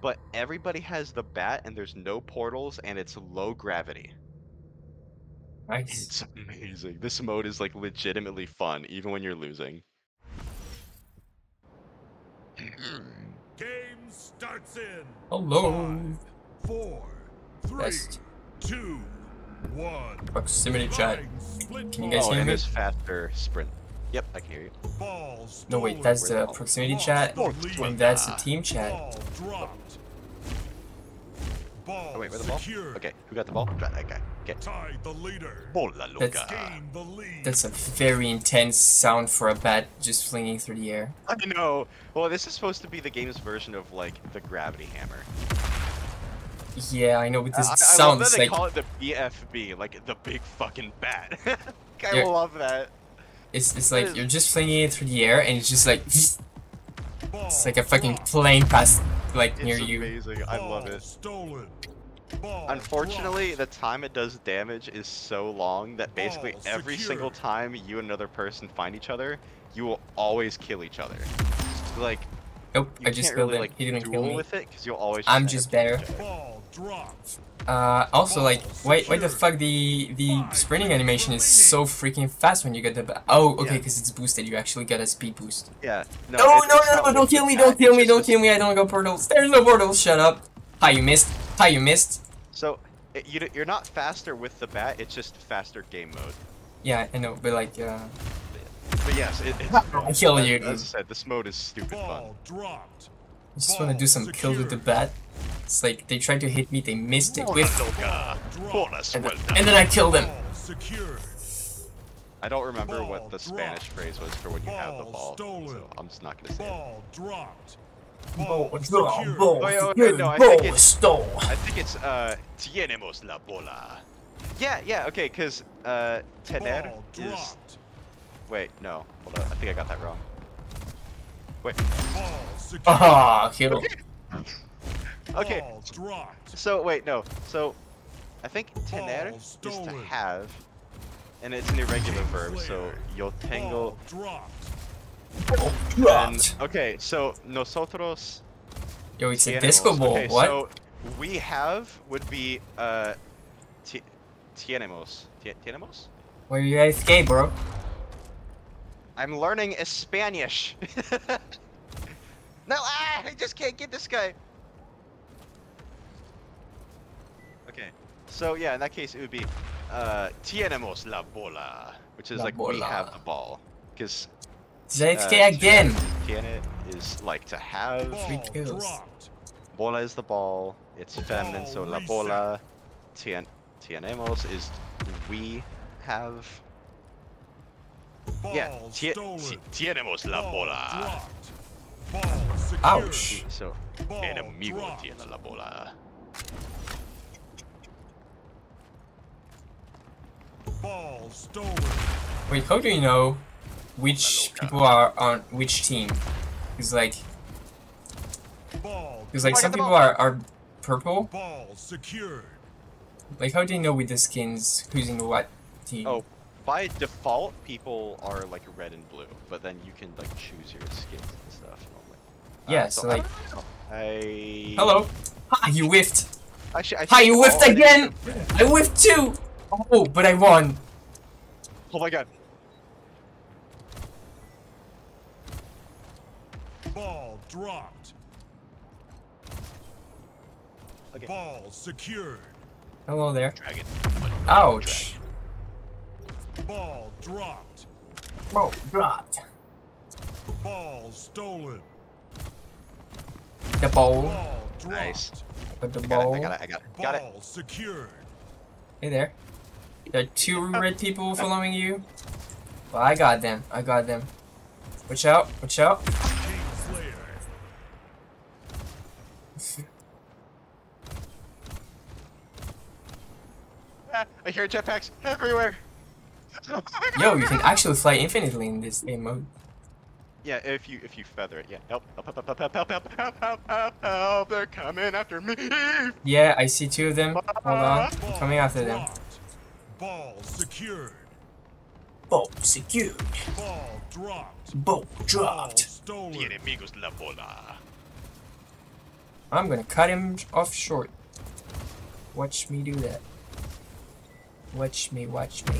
but everybody has the bat, and there's no portals, and it's low gravity. Nice. It's amazing. This mode is like legitimately fun, even when you're losing. Game starts in Hello. four, three, Best two, one. proximity chat. Can you guys oh, hear and me? there's faster sprint. Yep, I can hear you. Ball No wait, that's the proximity Ball chat, stolen. and that's the team chat. Ball. Ball Oh wait, where the ball? secured. Okay, who got the ball? Got that guy. Okay. Tied the leader. Bola That's- loca. Gain the lead. That's a very intense sound for a bat just flinging through the air. I know. Well, this is supposed to be the game's version of like the gravity hammer. Yeah, I know, but I, this I love that they like call it the BFB, like the big fucking bat. I Yeah. love that. It's it's like you're just flinging it through the air, and it's just like it's like a fucking plane past like It's near you. amazing. I love it. Stolen. Unfortunately, the time it does damage is so long that basically every single time you and another person find each other, you will always kill each other. Like Nope, I just can't killed really him. like he didn't kill me. with it because you'll always. I'm just up killing better. Ball dropped. Uh, also, like, Ball wait, why the fuck the the sprinting animation is so freaking fast when you get the ba- oh, okay, because it's boosted. You actually get a speed boost. Yeah. No, No, no, no, no! Don't kill me! Don't kill me! Don't kill me! I don't go portals. There's no portals. Shut up. Hi, you missed. Hi, you missed. So it, you, you're not faster with the bat. It's just faster game mode. Yeah, I know, but like, uh, But yes, it, it's. I kill as, you, As I said, this mode is stupid fun. Ball dropped. I just want to do some kills with the bat. It's like they tried to hit me, they missed it with, loca. Bola and then, and then I killed them. Ball. I don't remember Ball what the Spanish dropped. phrase was for when you have the Ball ball, stolen. so I'm just not gonna say it. Ball dropped. Ball, Ball draw, ball, Oh, yeah, oh, secured, no, I think it's- stole. I think it's uh tenemos la bola. Yeah, yeah, okay, cause uh tener is wait, no, hold on, I think I got that wrong. Wait. Ah, kill. okay, dropped. so wait, no, so I think tener is to have, and it's an irregular verb, so yo tengo. Dropped. And, okay, so nosotros Yo, it's a disco ball. Okay, what? so we have would be uh tenemos. Tenemos? Where you guys gay, bro? I'm learning Spanish. no, ah, I just can't get this guy. Okay, so yeah, in that case, it would be uh, tenemos la bola, which is La like we have the ball, because JFK uh, again. tiene is like to have. Three kills. dropped. Bola is the ball. It's feminine, so la bola. Tien, tenemos is we have. Ball Yeah, tie- stolen. tenemos la bola. dropped. Ball secured. Ouch. So, enemigo tiene la bola. Ball stolen. Wait, how do you know which people are on which team? Because like, Ball. because like some people are, are purple. Ball secured. Like, how do you know with the skins who's in what team? Oh, by default, people are like red and blue, but then you can like choose your skins and stuff. normally. Uh, Yeah, so, I like- don't. I. Hello. Ha, you whiffed. Actually, I Hi, you whiffed again. I whiffed too. Oh, but I won. Oh my god. Ball dropped. Okay. Ball secured. Hello there. Dragon. Ouch. Ball dropped. Bro, dropped. Ball stolen. The ball. Ball. Nice. With the I got it. I got it. I got it. Got it. Ball secured. Hey there. There are two red people following you. Well, I got them. I got them. Watch out. Watch out. King Slayer. I hear jetpacks everywhere. Yo, you can actually fly infinitely in this game mode. Yeah, if you if you feather it, yeah. Help! Help! Help! Help! Help! Help! Help! Help! Help! Help! help. They're coming after me. Yeah, I see two of them. Hold on. I'm coming after them. Ball secured. Bow secured. Ball dropped. Ball dropped. stolen. enemigos la bola. I'm gonna cut him off short. Watch me do that. Watch me, watch me.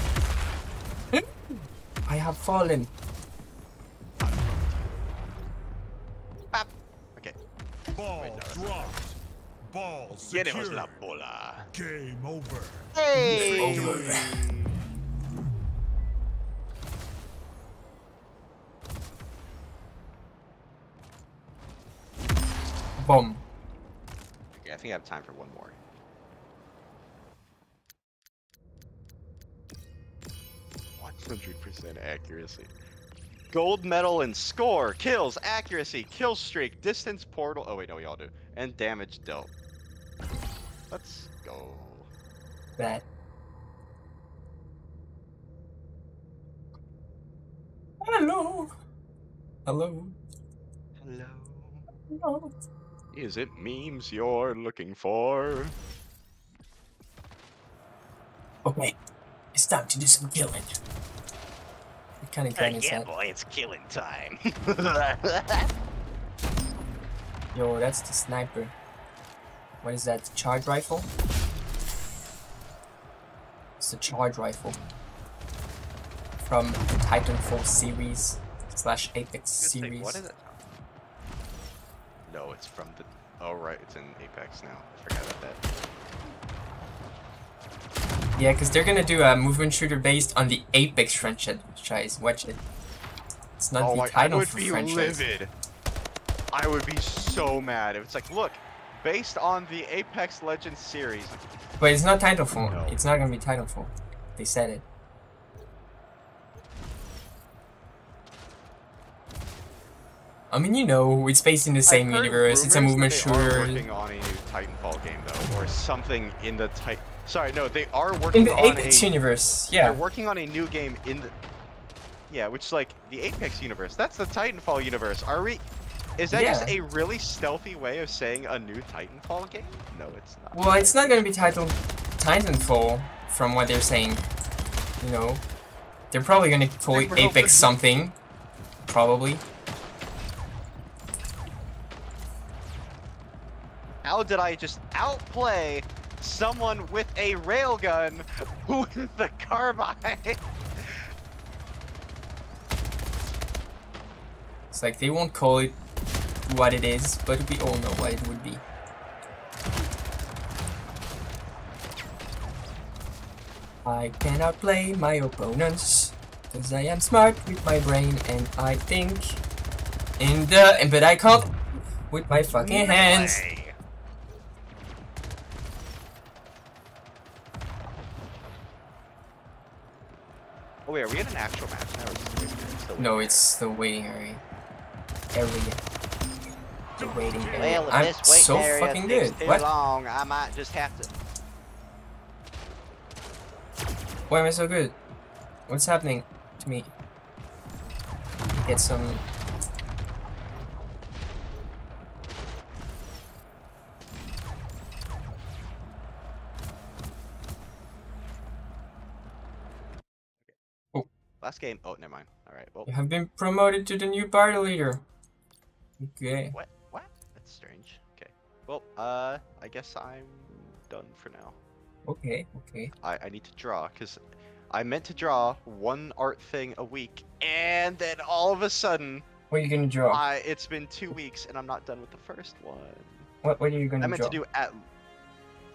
I have fallen. Okay. Ball Wait, no. dropped. Ball secured. bola. Game over. Hey! Over. Boom. Okay, I think I have time for one more. Hundred percent accuracy. Gold medal and score, kills, accuracy, kill streak, distance portal. Oh wait, no, we all do. And damage dealt. Let's go. That. Hello. Hello. Hello. Hello. Is it memes you're looking for? Okay. It's time to do some killing. What kind of gun is that? boy, it's killing time. Yo, that's the sniper. What is that? The charge rifle? It's the charge rifle. From the Titanfall series slash Apex series. what is it? No, it's from the. Oh right, it's in Apex now. I forgot about that. Yeah, because they're gonna do a movement shooter based on the Apex franchise. Watch it. It's not oh the my, I would be franchise. livid. I would be so mad if it's like, look, based on the Apex Legends series. But it's not Titanfall. No. It's not gonna be Titanfall. They said it. I mean, you know, it's based in the same universe. It's a movement that they are shooter. working on a new Titanfall game though, or something in the Titan. Sorry, no, they are working In the on Apex a. universe, Yeah, They're working on a new game in the. Yeah, which is like the Apex universe. That's the Titanfall universe. Are we? Is that just a really stealthy way of saying a new Titanfall game? No, it's not. Well, it's not gonna be titled Titanfall, from what they're saying. You know, they're probably gonna call it Apex something. Probably. How did I just outplay someone with a railgun with the carbine? It's like they won't call it what it is, but we all know what it would be. I can outplay my opponents, cause I am smart with my brain and I think in the but I can't with my fucking hands. Melee. Oh wait, are we in an actual match now? Or is this a No, it's the waiting area. Area. The waiting area. Well, I'm this waiting so area fucking good. too What? long, I might just have to. Why am I so good? What's happening to me? Get some. Last game. Oh, never mind. All right. Well, You have been promoted to the new party leader. Okay. what? What? That's strange. Okay. Well, uh, I guess I'm done for now. Okay. Okay. I, I need to draw because I meant to draw one art thing a week, and then all of a sudden, What are you gonna draw? I it's been two weeks and I'm not done with the first one. What What are you gonna I meant draw? to do at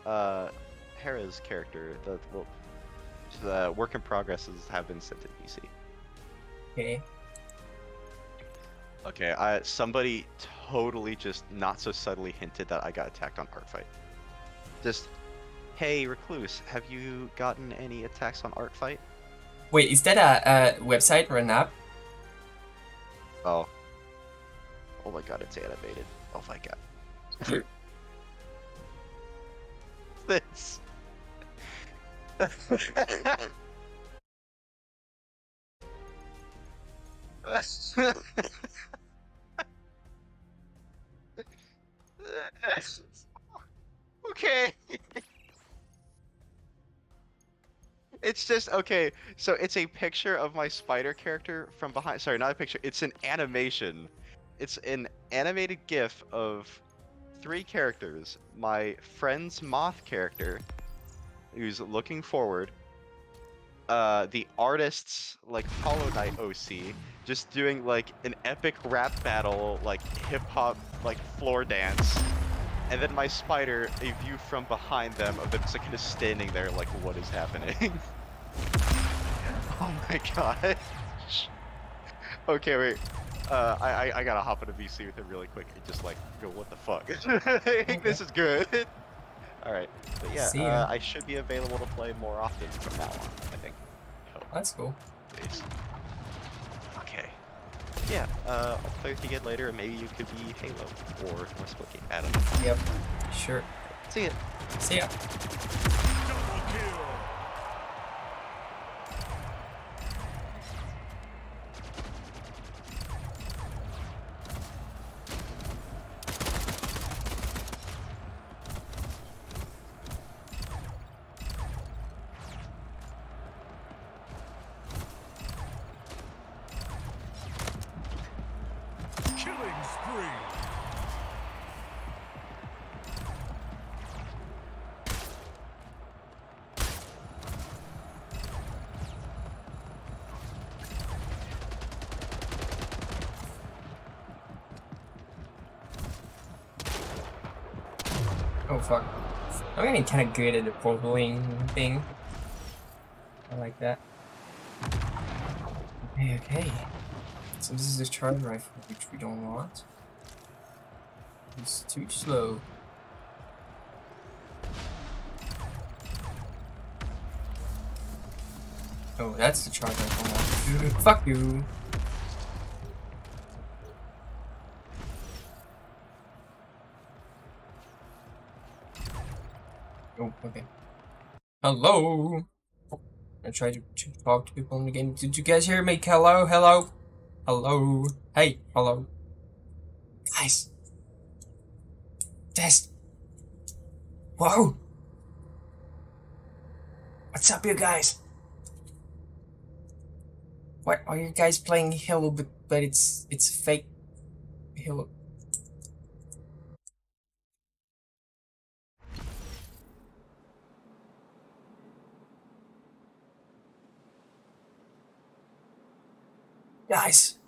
uh Hera's character. The well, the uh, work in progresses have been sent to DC. Okay. Okay, I somebody totally just not so subtly hinted that I got attacked on Art Fight. Just, hey Recluse, have you gotten any attacks on Art Fight? Wait, is that a, a website or an app? Oh. Oh my god, it's animated. Oh my god. this. okay. It's just okay. So it's a picture of my spider character from behind. Sorry, not a picture. It's an animation. It's an animated GIF of three characters. My friend's moth character, who's looking forward. Uh, the artist's like Hollow Knight OC, just doing like an epic rap battle, like hip hop, like floor dance. And then my spider, a view from behind them of them just like kind of standing there, like, what is happening? oh my gosh. Okay, wait. Uh, I, I I gotta hop in a VC with him really quick and just like go, what the fuck? this is good. All right, but yeah, See uh, I should be available to play more often from now on. I think. Hope. That's cool. Please. Okay. Yeah, uh, I'll play with you again later, and maybe you could be Halo or more Splitgate. I don't know. Yep. Sure. See ya. See ya. Getting kind of good at the portaling thing. I like that. Okay, okay. So this is the charge rifle, which we don't want. It's too slow. Oh, that's the charge rifle. Fuck you. Okay. Hello. I tried to, to talk to people in the game. Did you guys hear me? Hello, hello, hello. Hey, hello, guys. Test. Whoa. What's up, you guys? What are you guys playing Halo? But but it's it's fake Halo. Guys.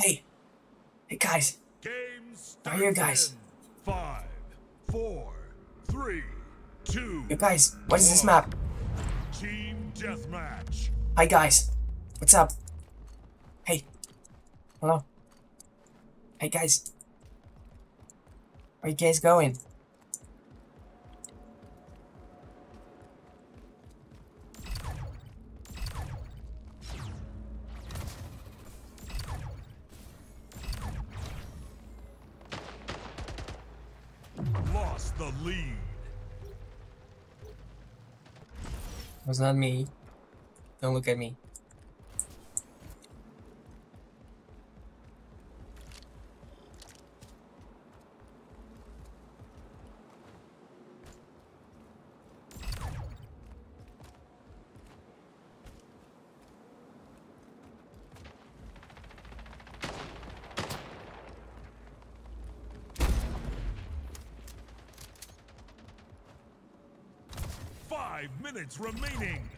Hey. Hey guys. Are you guys? Five, four, three, two. You guys, what is this map? Team deathmatch. Hi guys. What's up? Hey. Hello. Hey guys. Where you guys going? Was not me. Don't look at me. Remaining.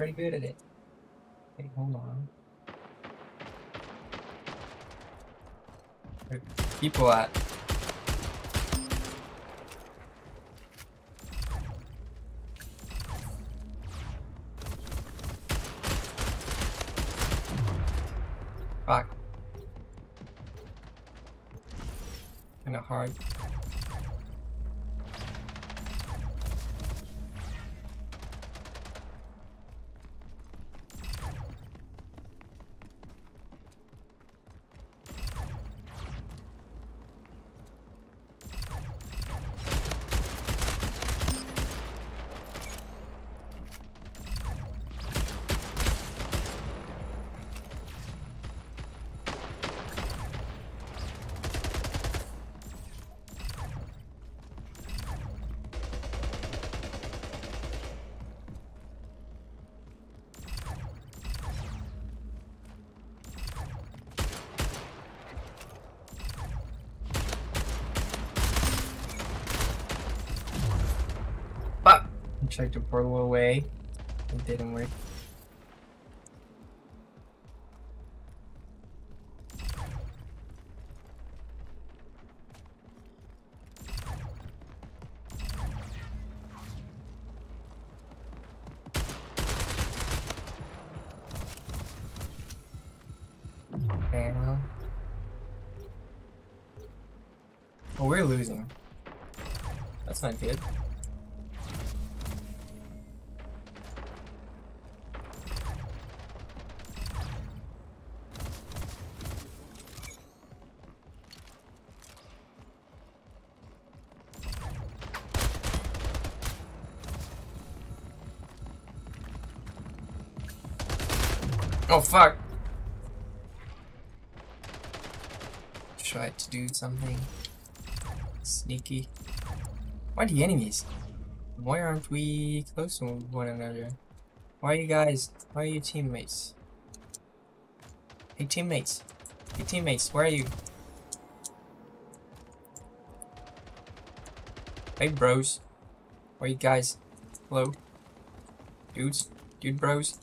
Pretty good at it. Hey, hold on. People at? Fuck. Kinda hard. Fuck! I tried to portal away. It didn't work. Fuck! Tried to do something sneaky. Why the enemies? Why aren't we close to one another? Why are you guys? Why are you teammates? Hey teammates! Hey teammates, where are you? Hey bros. Where are you guys? Hello? Dudes? Dude bros?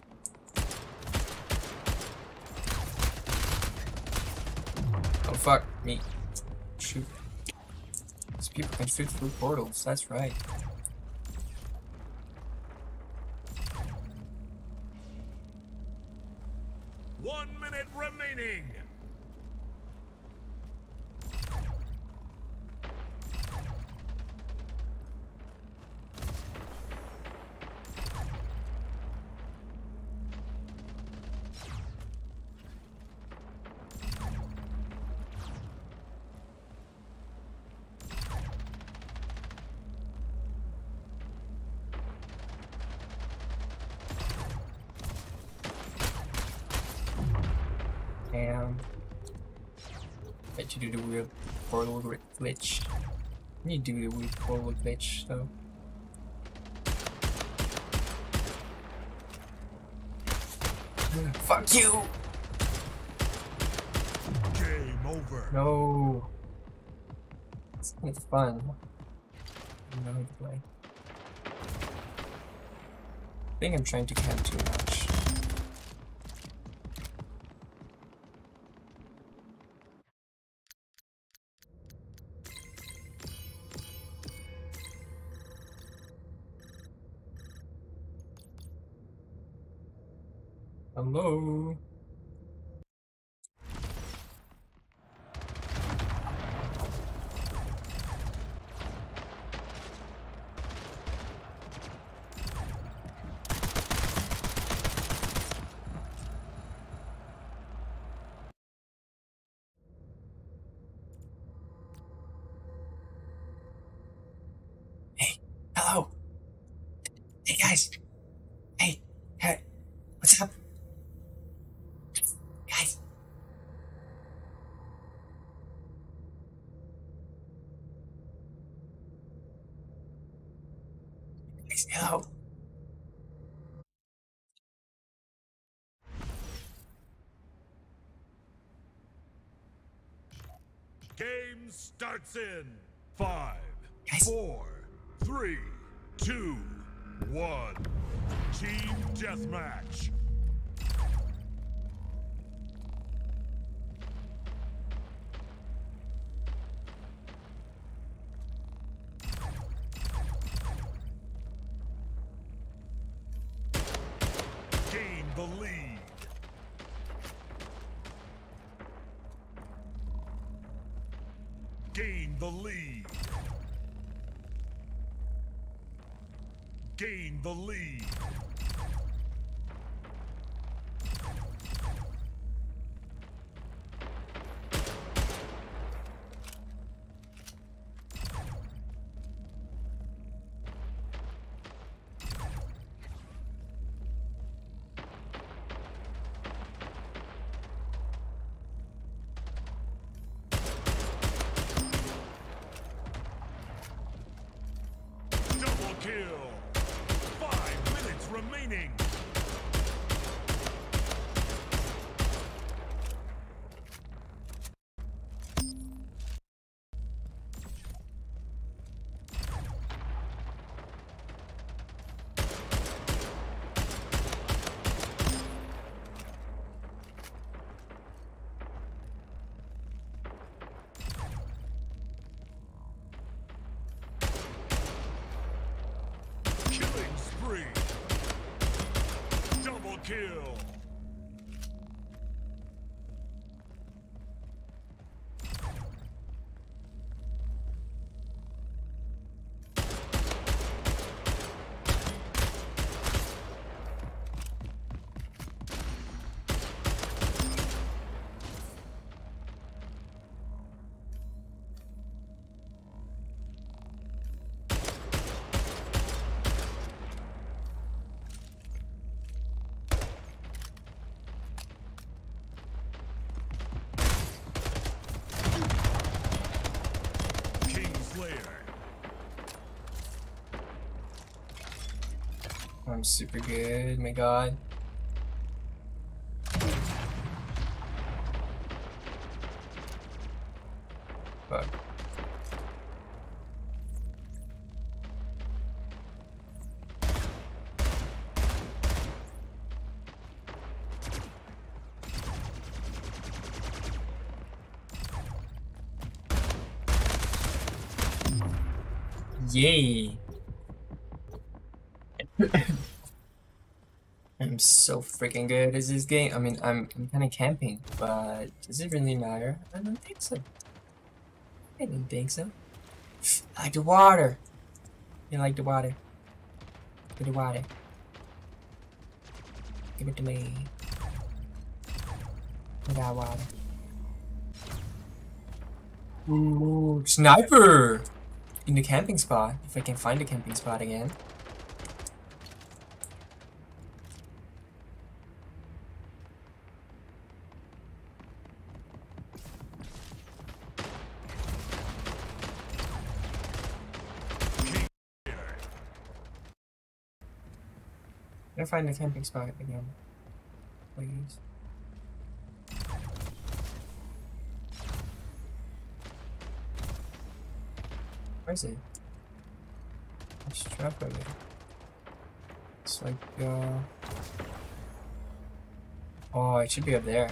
Oh fuck me. Shoot. People shoot through portals, that's right. One minute remaining. Damn. Bet you do the weird portal gl- glitch. You do the weird portal glitch though. Fuck you! Game over. No. It's of fun. I know how to play. I think I'm trying to camp too much. Hello. Hey, hello. Hey guys. Hey, hey, what's up? Guys. Guys, hello. Game starts in five, Guys. four, three, two, one. Team deathmatch. Super good, my god. Fuck. Yay! I'm so freaking good at this game. I mean, I'm, I'm kind of camping, but does it really matter? I don't think so. I don't think so. I like the water. You like the water? Give the water. Give it to me. I got water. Ooh, sniper! In the camping spot, if I can find a camping spot again. I find a camping spot again? Please. Where is it? It's trapped over there. It's like, uh... Oh, it should be up there.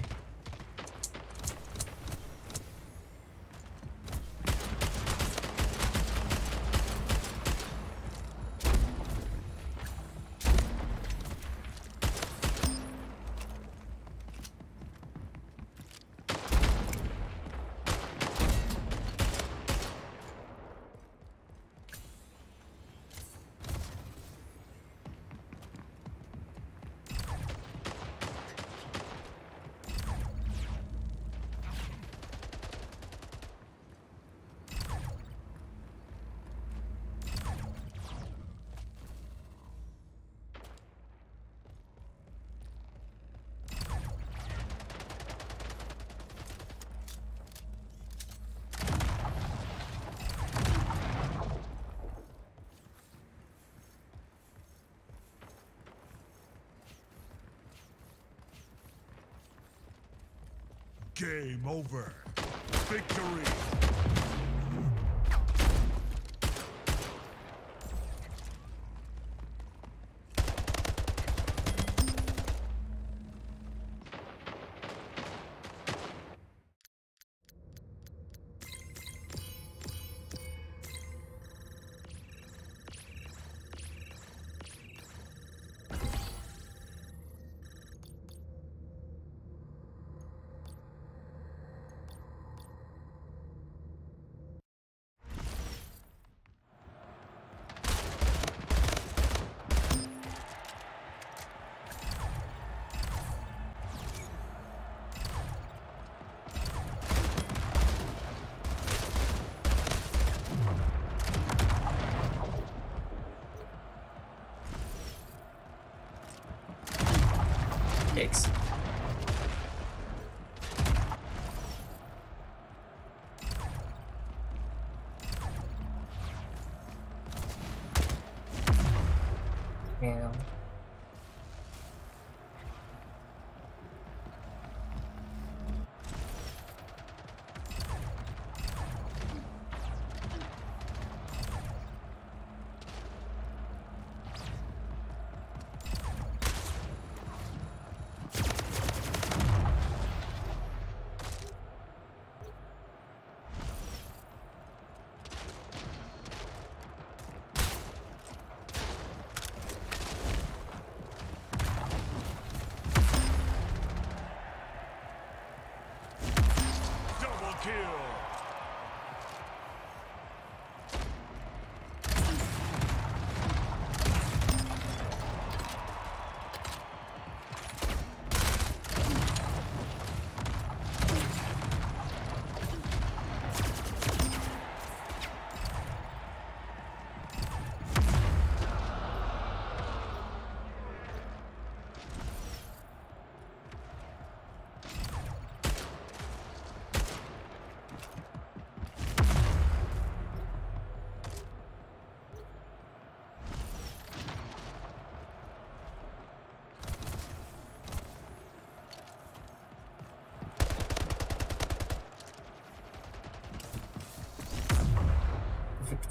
Game over.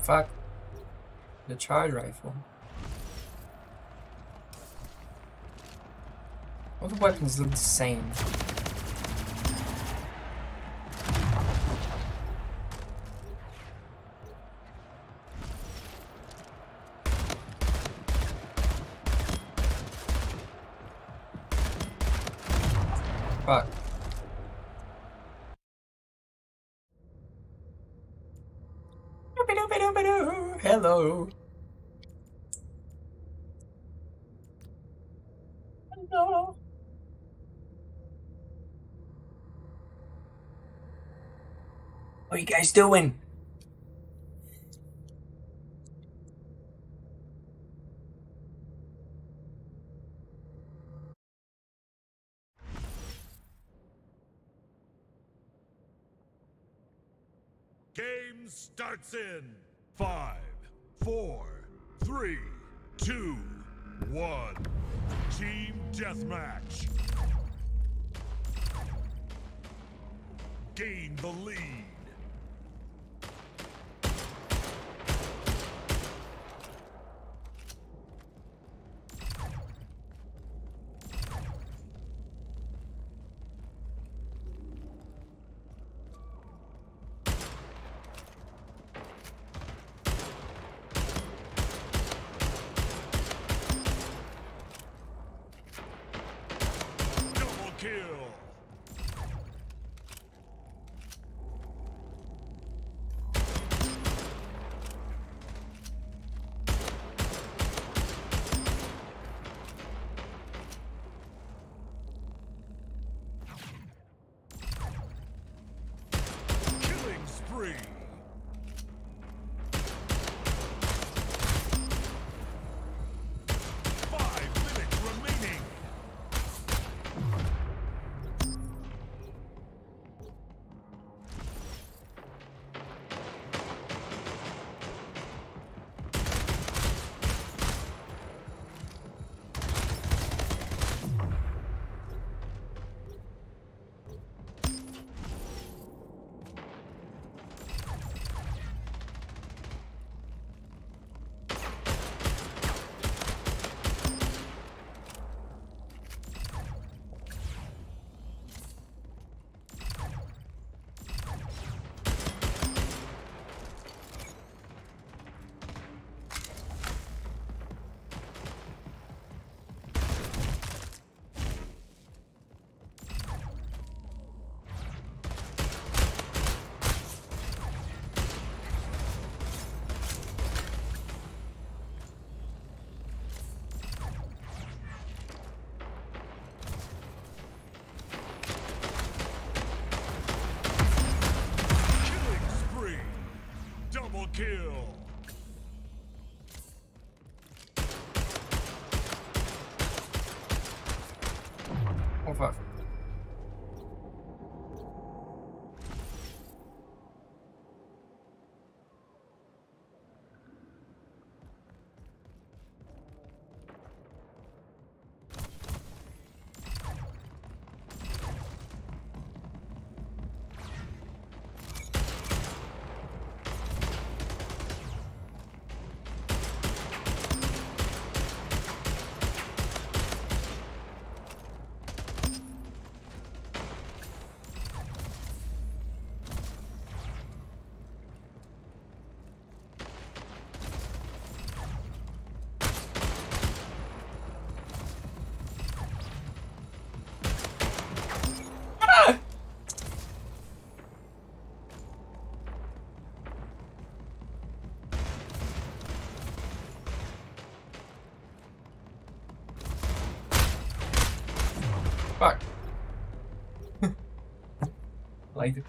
Fuck? The charge rifle. All the weapons look the same. Fuck. Doobie-doobie-doobie-doo. Hello. Hello. What are you guys doing? Game starts in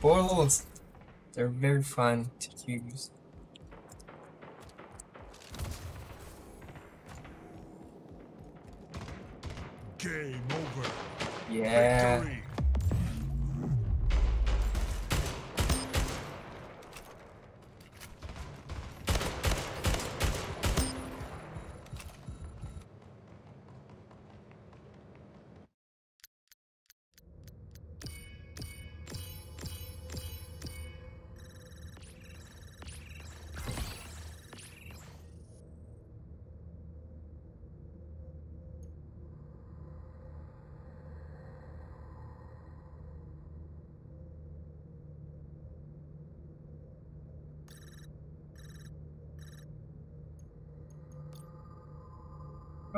portals. They're very fun to use.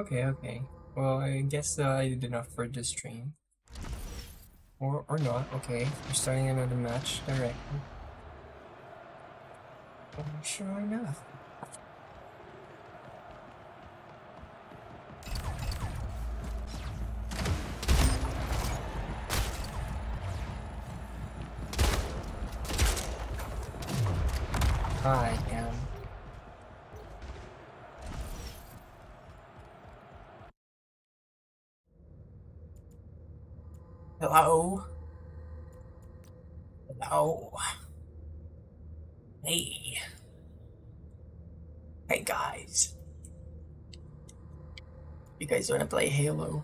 Okay, okay. Well, I guess uh, I did enough for this stream. Or, or not, okay. We're starting another match directly. Oh, sure enough. I am. Hello? Hello? Hey. Hey guys. Guys wanna play Halo?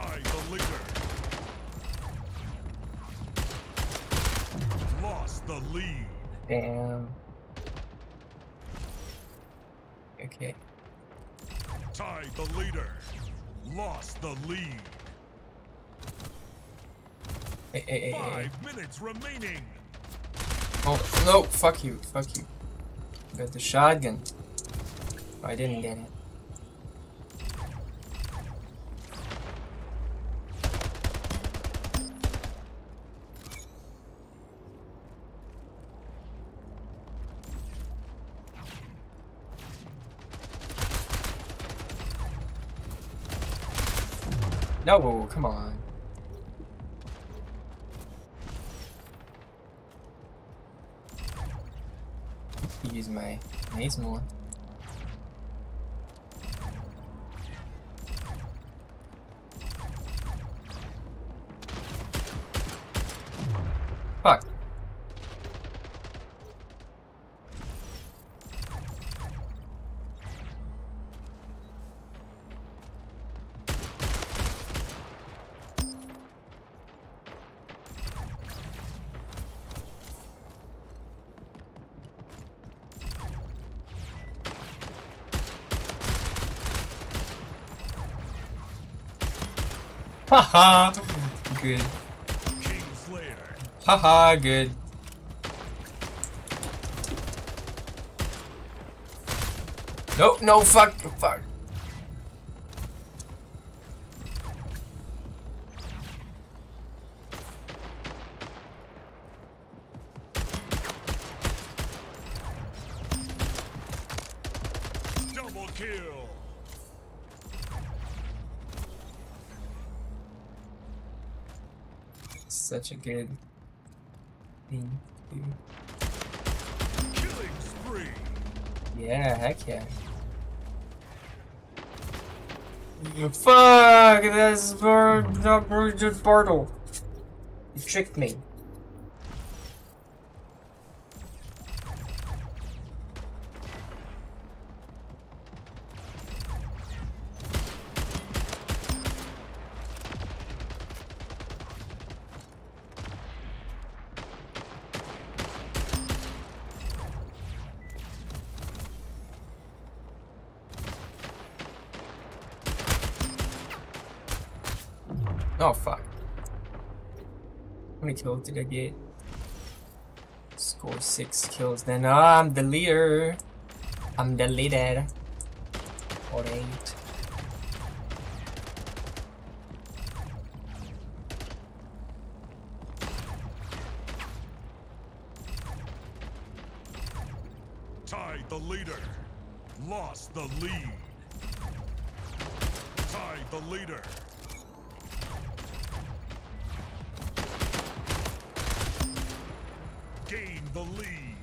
Tie the leader. Lost the lead. Damn. Okay. Tie the leader. Lost the lead. Hey, hey, hey, hey, hey. Five minutes remaining. Oh, no, fuck you, fuck you. Got the shotgun. I didn't get it. No, come on. Use my maze more. Fuck. Haha. good. Haha, good. No, no, fuck, fuck. Double kill. Such a good thing. to do. Killing spree. Yeah, heck yeah. Fuck, that's Bar- not Bridget Bartle. You tricked me. Oh fuck. How many kills did I get? Score six kills. Then I'm the leader. I'm the leader. Or eight. Tied the leader. Lost the lead. Tied the leader. Gain the lead.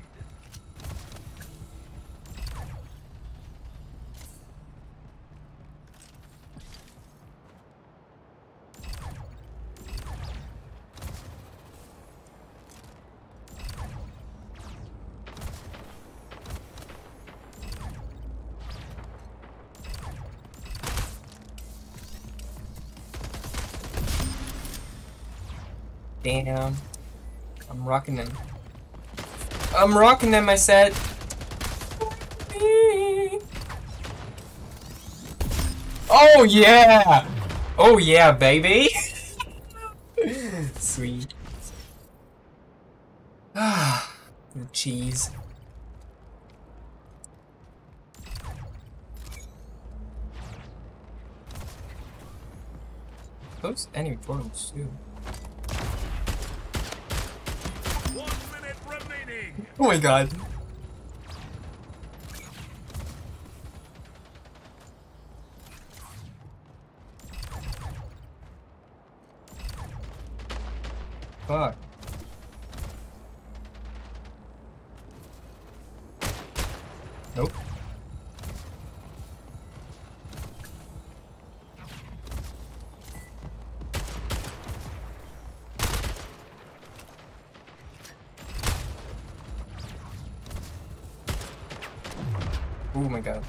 I'm rocking them. I'm rocking them, I said. Oh yeah! Oh yeah, baby! Sweet. Ah, cheese. Close any portals too. One minute remaining. Oh my god. Fuck. Nope. Oh my god.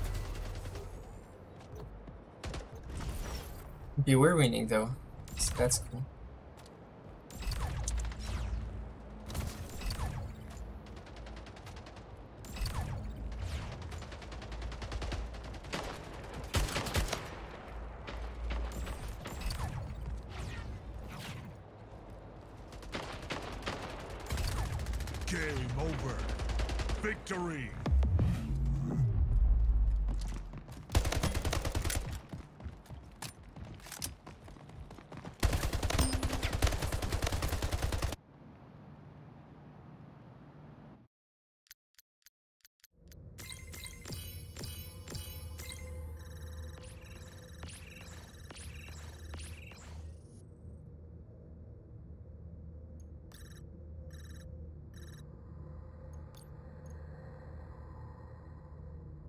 Okay, we're winning though. That's cool. Game over. Victory.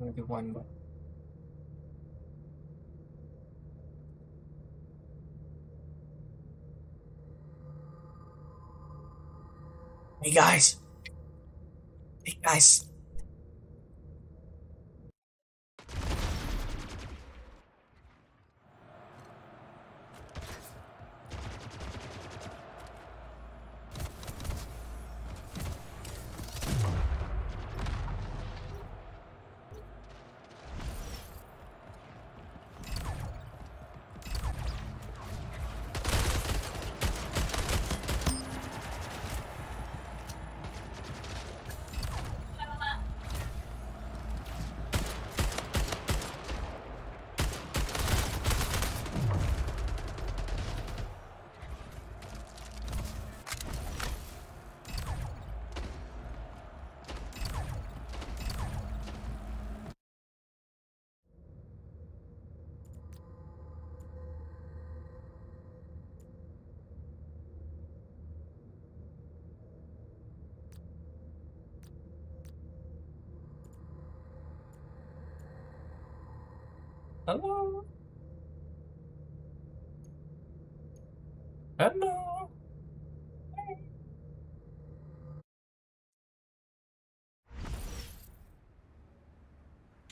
Gonna one more. Hey guys! Hey guys!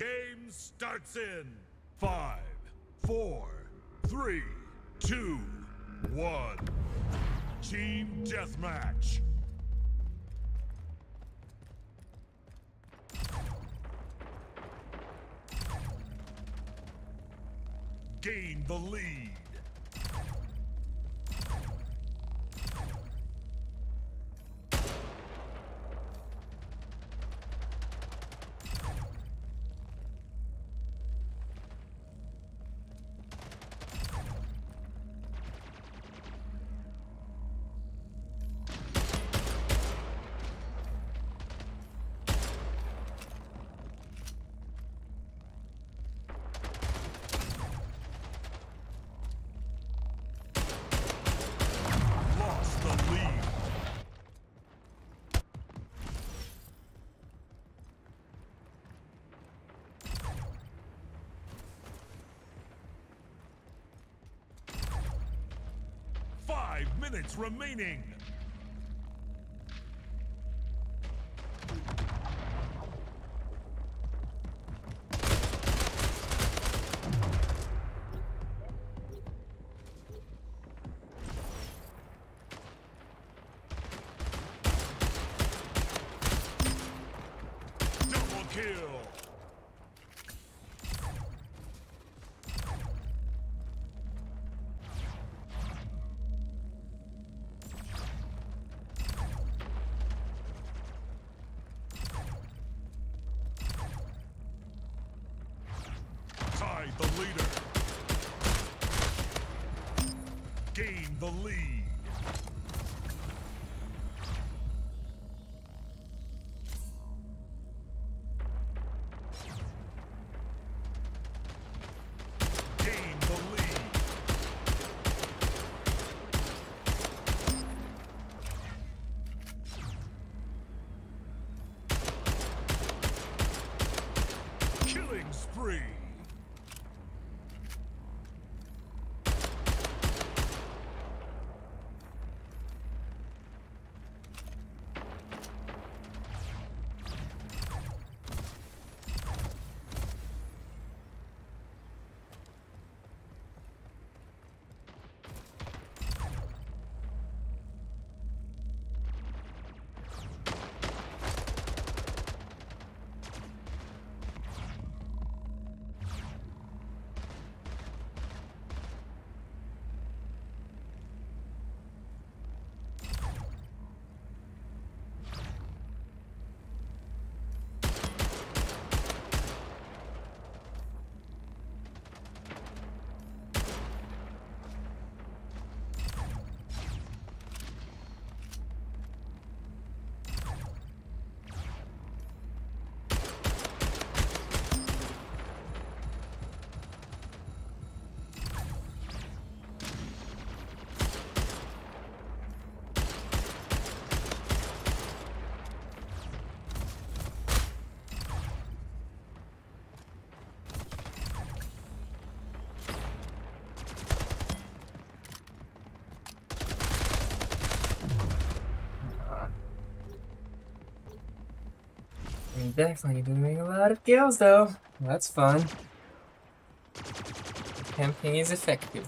Game starts in five, four, three, two, one. Team deathmatch. Minutes remaining. Definitely doing a lot of kills though. That's fun. Camping is effective.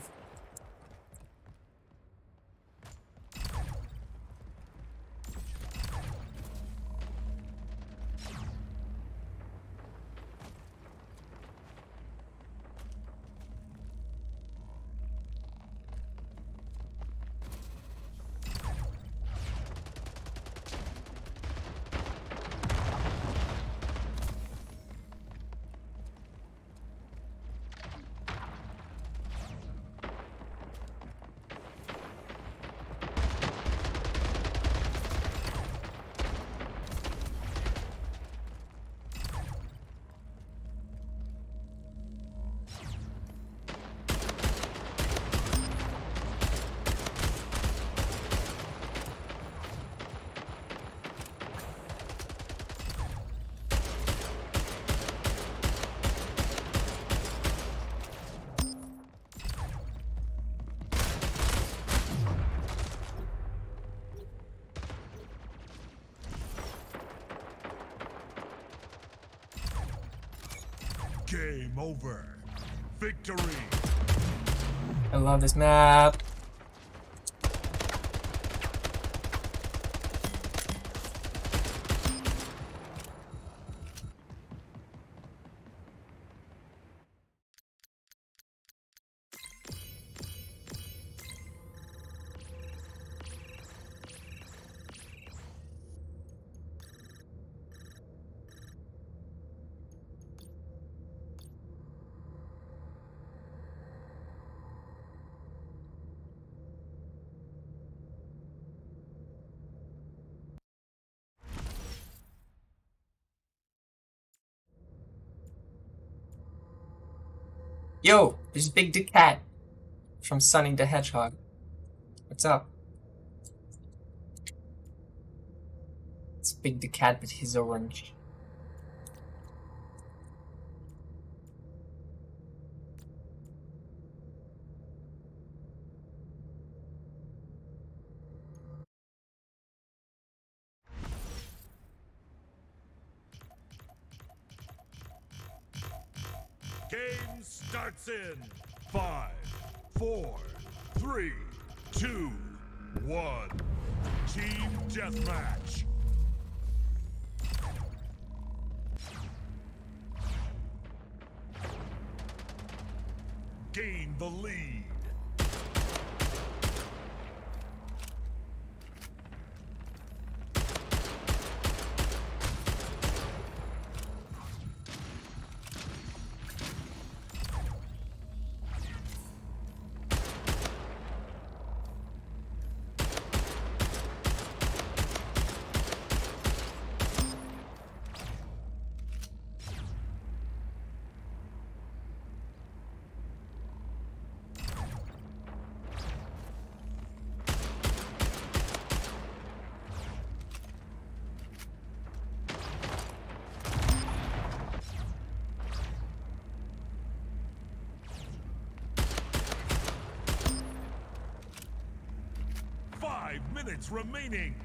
Game over. Victory. I love this map. There's Big Dick Cat from Sonic the Hedgehog. What's up? It's Big the Cat, but he's orange. Remaining.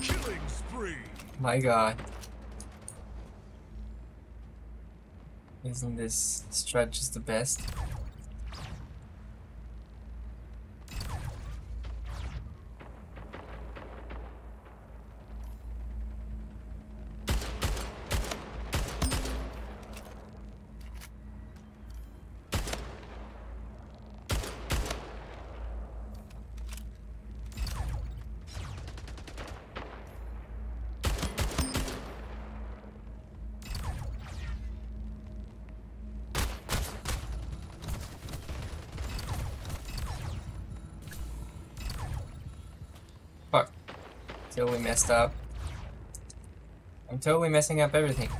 Killing spree. My god. Isn't this strat just the best? Fuck. Totally messed up. I'm totally messing up everything.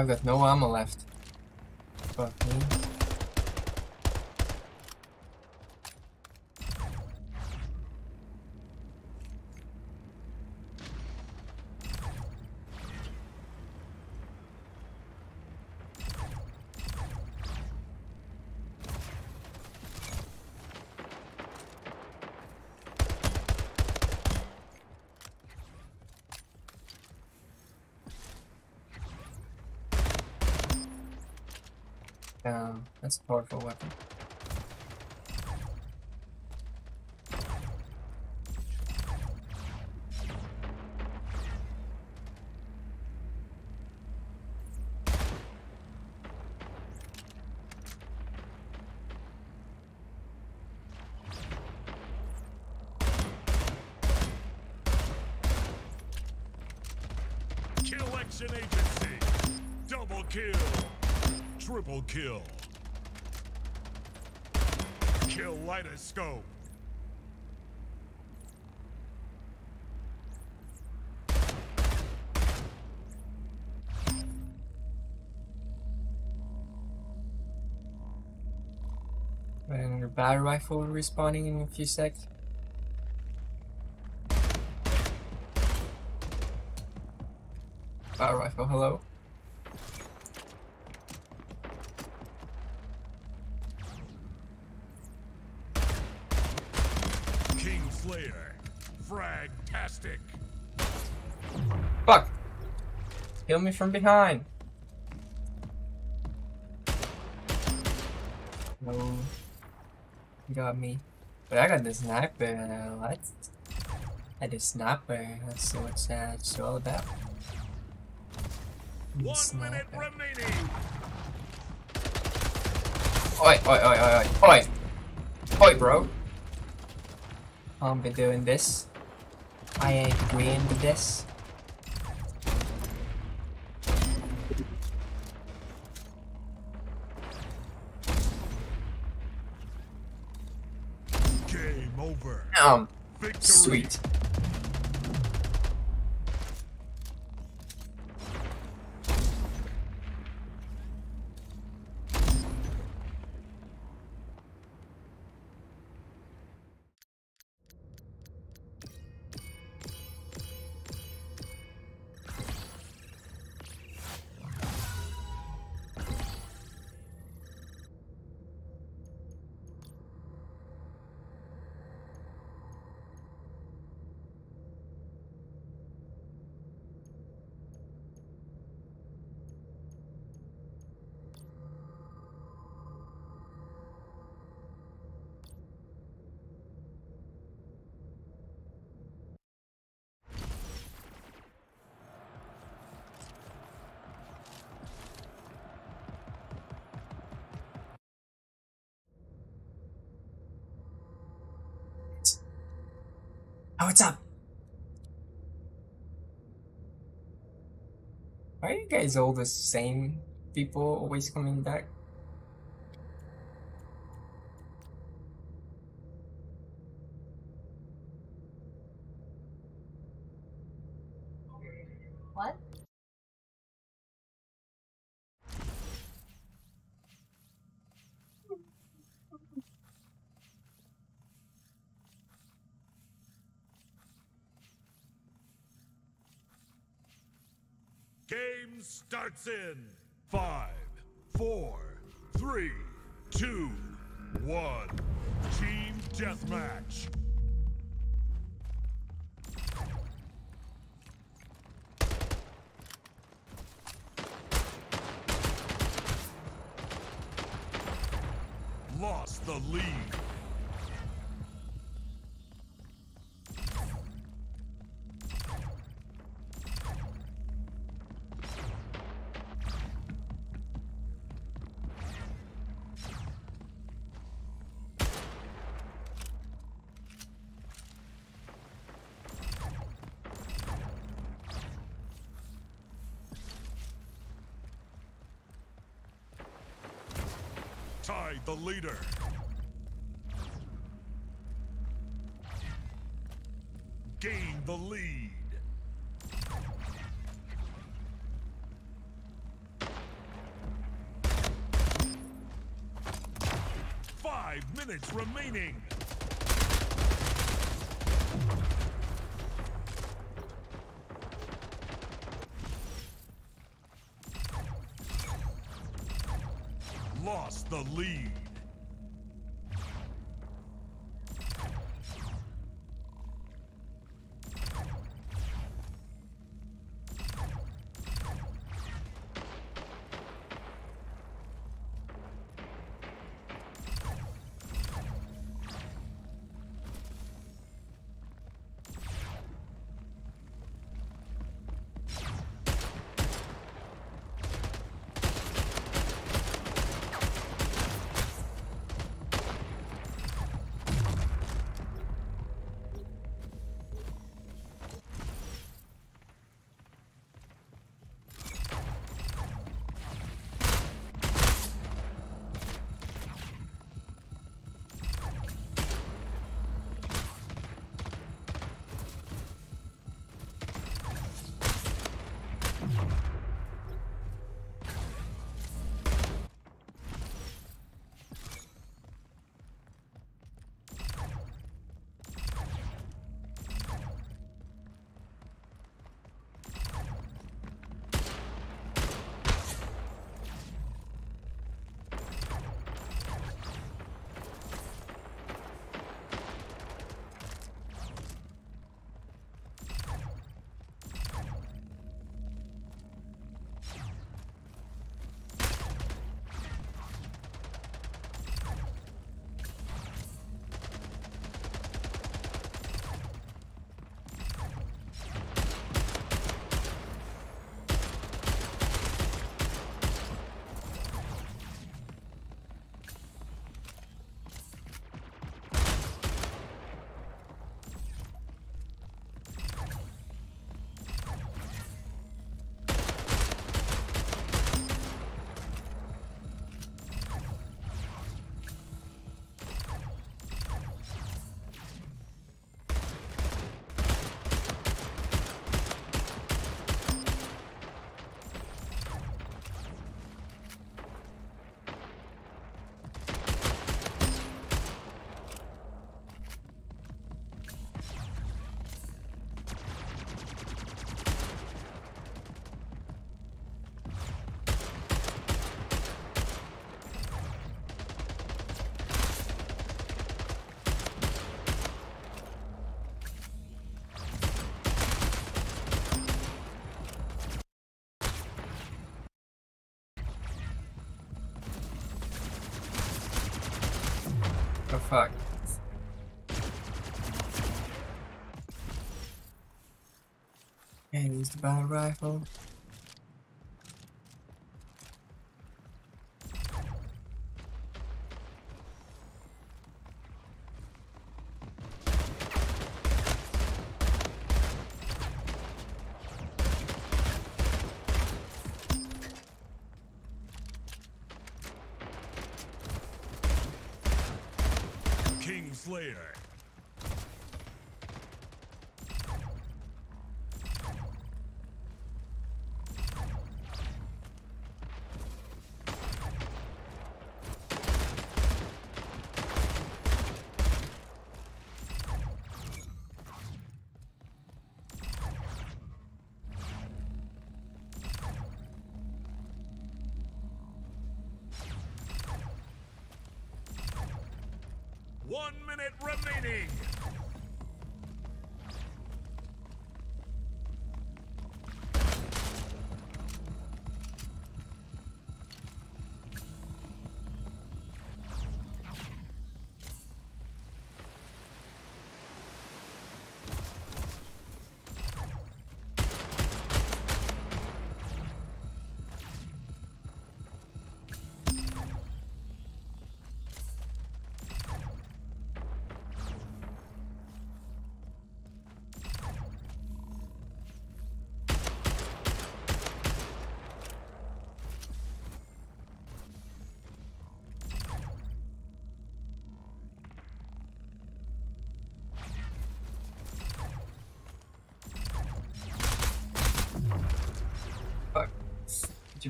I've got no ammo left. Fuck me. Um, that's a powerful weapon. Russian agency. Double kill. Triple kill. Kaleidoscope. And your battle rifle respawning in a few seconds. Battle rifle, hello. From behind. No. You got me. But I got the sniper. Uh, what? I the sniper. That's what uh, it's all about. One minute remaining. Oi, oi, oi, oi, oi, oi! Oi, bro! I'm be doing this. I ain't agreeing with this. Over. Um, sweet. Guys all the same people always coming back? What? Starts in five, four, three, two, one. Team deathmatch. Lost the lead. Leader. Gain the lead. Minutes remaining. Lost the lead. Use the battle rifle. King minute remaining.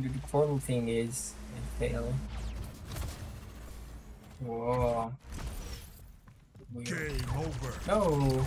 The portal thing is I fail. Whoa. Weird. Game over. No.